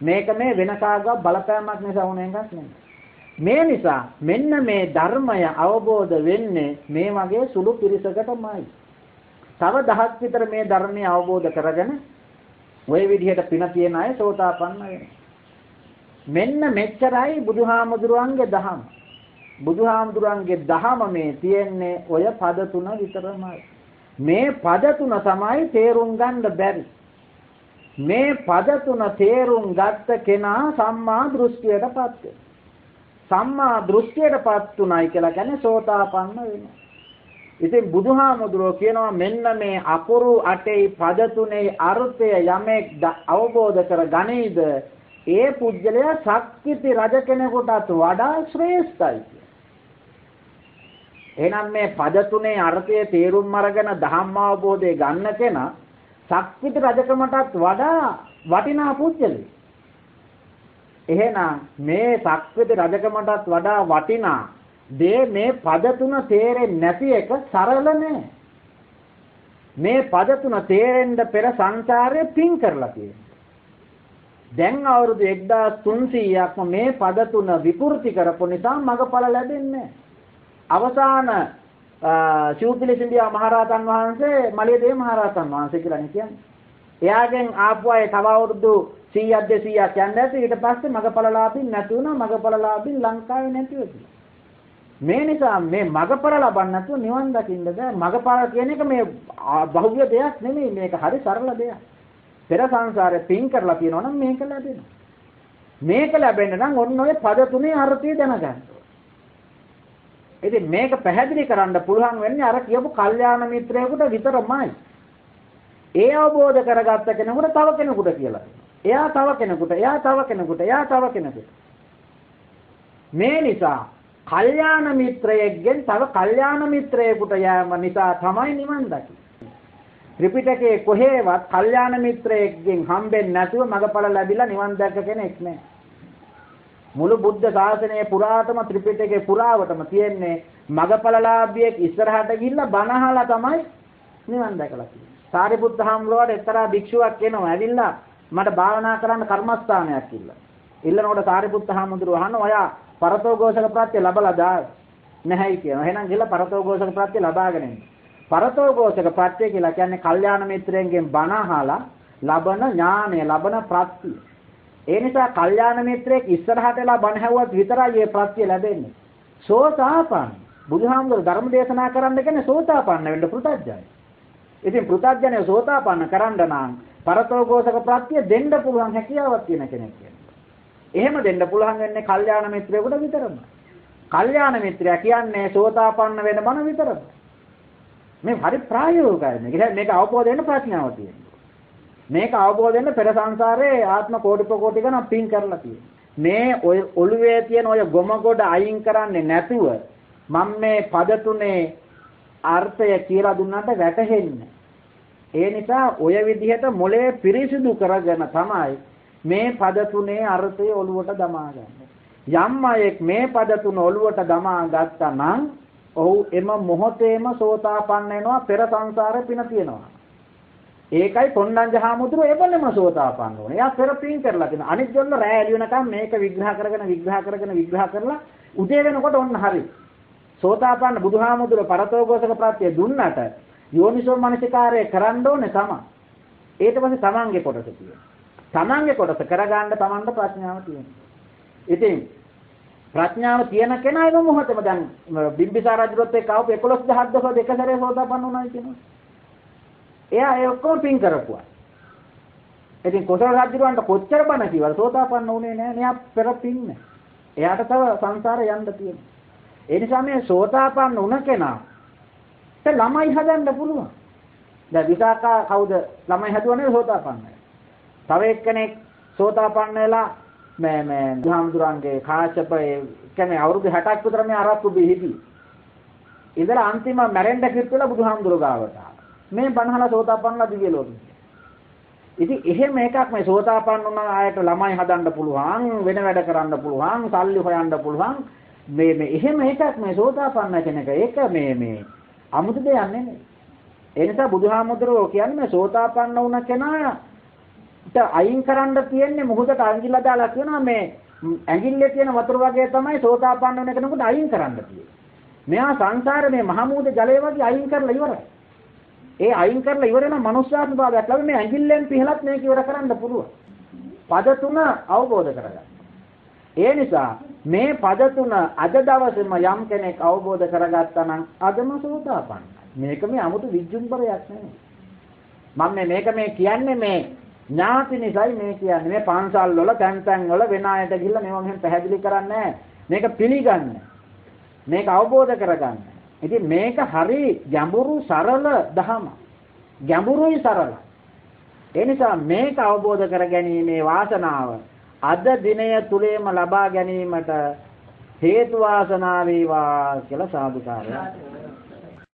මේක මේ වෙන කාගවත් බලපෑමක් නිසා වුණ එකක් නෙමෙයි. මේ නිසා මෙන්න මේ ධර්මය අවබෝධ වෙන්නේ මේ වගේ සුළු පිරිසකටමයි. තව දහස් විතර මේ ධර්මය අවබෝධ කරගෙන ওই විදිහට පින තියන අය සෝතාපන්න වෙනවා. මෙන්න මෙච්චරයි බුදුහාමුදුරුවන්ගේ දහම. බුදුහාමුදුරන්ගේ දහම මේ තියෙන්නේ ඔය පද තුන විතරමයි. මේ පද තුන තමයි තේරුම් ගන්න බැරි. මේ පද තුන තේරුම් ගත්ත කෙනා සම්මා දෘෂ්ටියටපත් සම්මා දෘෂ්ටියටපත් උනායි කියලා කියන්නේ සෝතාපන්න වෙනවා. ඉතින් බුදුහාමුදුරුවෝ කියනවා මෙන්න මේ අකුරු අටේ පද තුනේ අර්ථය යමෙක් අවබෝධ කර ගනේද ඒ පුජ්‍යලයා ශක්තිති රජ කෙනෙකුටත් වඩා ශ්‍රේෂ්ඨයි. එහෙනම් මේ පද තුනේ අර්ථය තේරුම් අරගෙන ධම්ම අවබෝධය ගන්න කෙනා ශක්තිත රජකමටත් වඩා වටිනා පුජ්‍යලෙ. එහෙනම් මේ ශක්තිත රජකමටත් වඩා වටිනා දේ මේ පද තුන තේරෙන්නේ නැති එක සරල නෑ. මේ පද තුන තේරෙන්න පෙර සංසාරේ පින් කරලා තියෙනවා. දැන් අවුරුදු 1300ක්ම මේ පද තුන විකෘති කරපු නිසා මගඵල ලැබෙන්නේ නැහැ. අවසාන ශූපිලිසින්දියා මහරහතන් වහන්සේ මලියදේ මහරහතන් වහන්සේ කියලා නේ කියන්නේ. එයාගෙන් ආපු අය තව අවුරුදු 100ක් 200ක් යන්න ඇති ඊට පස්සේ මගපලලාභින් නැති වුණා. මගපලලාභින් ලංකාවේ නැතිව මේ නිසා මේ මගපල ලබන්න නැතුව නිවන් දකින්න බෑ. මගපල කියන එක මේ බහුව්‍ය දෙයක් නෙමෙයි. මේක හරි සරල දෙයක්. පෙර සංසාරේ පින් කරලා තියෙනවා නම් මේක ලැබෙනවා. මේක ලැබෙන්න නම් ඔන්න ඔය පද තුනේ අර්ථය දැනගන්න. ඉතින් මේක පැහැදිලි කරන්න පුළුවන් වෙන්නේ අර කියපු කල්යාණ මිත්‍රයෙකුට විතරමයි. ඒ අවබෝධ කරගත්ත කෙනෙකුට තව කෙනෙකුට කියලා. එයා තව කෙනෙකුට, එයා තව කෙනෙකුට, එයා තව කෙනෙකුට. මේ නිසා කල්යාණ මිත්‍රයෙක්ගෙන් තව කල්යාණ මිත්‍රයෙකුට යෑම නිසා තමයි නිවන් දකින්නේ. ත්‍රිපිටකයේ කොහේවත් කල්යාණ මිත්‍රයෙක්ගෙන් හම්බෙන්නේ නැතුව මගඵල ලැබිලා නිවන් දැක්ක කෙනෙක් නැහැ. මුළු බුද්ධ ශාසනයේ පුරාතම ත්‍රිපිටකේ පුරාවටම තියෙන්නේ මගපලලාභියෙක් ඉස්සරහට ගිහිල්ලා බණහලා තමයි නිවන් දැකලා තියෙන්නේ. සාරිපුත්ත හාමුදුරුවෝට එක්තරා භික්ෂුවක් එනවා. ඇවිල්ලා මට භාවනා කරන්න කර්මස්ථානයක් ඉල්ලනවා. ඉල්ලනකොට සාරිපුත්ත හාමුදුරුවෝ අහනවා ඔයා පරතෝഘോഷක ප්‍රත්‍ය ලබලාද නැහැයි කියනවා. එහෙනම් ගිහිල්ලා පරතෝഘോഷක ප්‍රත්‍ය ලබාගෙන ඉන්න. පරතෝഘോഷක ප්‍රත්‍ය කියලා කියන්නේ කල්යාණ මිත්‍රයන්ගෙන් බණ අහලා ලබන ඥානය ලබන ප්‍රත්‍ය. ඒ නිසා කල්යාණ මිත්‍රයෙක් ඉස්සරහට වෙලා බණ හැවුවත් විතරයි මේ ප්‍රත්‍ය ලැබෙන්නේ. සෝතාපන්න. බුදුහාමුදුර ධර්ම දේශනා කරන්න කියන්නේ සෝතාපන්න වෙන්න පෘථජ්ජය. ඉතින් පෘථජ්ජනේ සෝතාපන්න කරන්න නම් පරතෝഘോഷක ප්‍රත්‍ය දෙන්න පුළුවන් හැකියාවක් තියෙන කෙනෙක් එහෙම දෙන්න පුළුවන් වෙන්නේ කල්යාණ මිත්‍රයෙකුට විතරමයි. කල්යාණ මිත්‍රයා කියන්නේ සෝතාපන්න වෙන බණ විතරයි. මේ හරි ප්‍රායෝගිකයි. මේක අවබෝධ වෙන ප්‍රශ්නාවක් තියෙනවා. මේක අවබෝධ වෙන්න පෙර සංසාරේ ආත්ම කෝටි ප්‍රකෝටි ගණන් පින් කරලා තියෙනවා. මේ ඔය ඔළුවේ තියෙන ඔය ගොම කොට අයින් කරන්නේ නැතුව මම මේ පද තුනේ අර්ථය කියලා දුන්නාට වැටහෙන්නේ. ඒ නිසා ඔය විදිහට මොලේ පිරිසිදු කරගෙන තමයි මේ පද තුනේ අර්ථය ඔළුවට දමා යම් අයෙක් මේ පද තුන ඔළුවට දමා ගත්තා නම් ඔහු එම මොහොතේම සෝතාපන්න වෙනවා පෙර සංසාරේ පින තියෙනවා. ඒකයි පොණ්ණංජ හාමුදුරුව එවලම සෝතාපන්න ඕනේ. එයා පෙර පින් කරලා තියෙනවා. අනිත් ජොල්ල රෑ එළි වෙනකම් මේක විග්‍රහ කරගෙන විග්‍රහ කරගෙන විග්‍රහ කරලා උදේ වෙනකොට ඔන්න හරි. සෝතාපන්න බුදුහාමුදුරුව පරතෝගෝසක ප්‍රත්‍ය දුන්නට යෝනිසෝ මනසිකාරය කරන්න ඕනේ තමයි. ඊට පස්සේ තමන්ගේ කොටස තියෙනවා. තමන්ගේ කොටස කරගන්න තමන්ට ප්‍රඥාව තියෙනවා. ඉතින් ප්‍රඥාව තියෙන කෙනා ඒක මොහොතේම දැන් බිම්බිසාර රජුත් එක්ක ආපු 11000 දසෝ දෙක සැරේ සෝතාපන්න වුණායි කියනවා. එයා ඒ ඔක්කොම පින් කරපුවා. ඉතින් කොසල් රජුන්ට කොච්චර බණ කිව්වද සෝතාපන්න උනේ නැහැ නේ පෙර පින්න. එයාට තව සංසාරේ යන්න තියෙනවා. ඒ නිසා මේ සෝතාපන්න වුණ කෙනා ඒ ළමයි හදන්න පුළුවන්. දැන් විසාකා කවුද ළමයි හදුවනේ සෝතාපන්නයි. තව එක්කෙනෙක් සෝතාපන්න වෙලා මේ මේ බුදුහාමුදුරන්ගේ කාශ්‍යප ඒ කියන්නේ අවුරුදු 60ක් විතර මේ අරක්කු බිහිදී. ඉඳලා අන්තිම මැරෙන්න කිව්වලා බුදුහාමුදුර ගාවට. මේ බණහලා සෝතාපන්නලා දිව්‍ය ලෝකෙ. ඉතින් එහෙම එකක් මේ සෝතාපන්න වුණ අයට ළමයි හදන්න පුළුවන්, වෙන වැඩ කරන්න පුළුවන්, සල්ලි හොයන්න පුළුවන්. මේ මේ එහෙම එකක් මේ සෝතාපන්න කෙනෙක්. ඒක මේ මේ 아무ත දෙයක් නෙමෙයි. ඒ නිසා බුදුහාමුදුරුවෝ කියන්නේ මේ සෝතාපන්න වුණ කෙනා අයින් කරන්න තියෙන්නේ මුහුදට අඟිල්ල දාලා කියනවා මේ ඇඟිල්ලේ තියෙන වතුර වගේ තමයි සෝතාපන්න වෙන කෙනෙකුට අයින් කරන්න තියෙන්නේ. මෙයා සංසාරේ මේ මහමූද ජලය වගේ අයින් කරලා ඉවරයි. ඒ අයින් කරලා ඉවර වෙන මනුෂ්‍යාත්ම භාවයක් ලැබෙන්නේ මේ ඇඟිල්ලෙන් පිහලත් මේක ඉවර කරන්න පුළුවන්. පද තුන අවබෝධ කරගන්න. ඒ නිසා මේ පද තුන අද දවසේම යම් කෙනෙක් අවබෝධ කරගත්තා නම් අදම සෝතාපන්න. මේක මේ 아무තු විජ්ජුම්බරයක් නෙමෙයි. මම මේක මේ කියන්නේ මේ ඥාති නිසයි මේ කියන්නේ මේ පන්සල් වල තැන් තැන් වල වෙන අයට ගිහිල්ලා මේවා මෙහෙම පැහැදිලි කරන්නේ මේක පිළිගන්න. මේක අවබෝධ කරගන්න. ඉතින් මේක හරි ගැඹුරු සරල දහම. ගැඹුරුයි සරල. ඒ නිසා මේක අවබෝධ කර ගැනීමේ වාසනාව අද දිනය තුලේම ලබා ගැනීමට හේතු වාසනා වේවා කියලා සාදුකාරය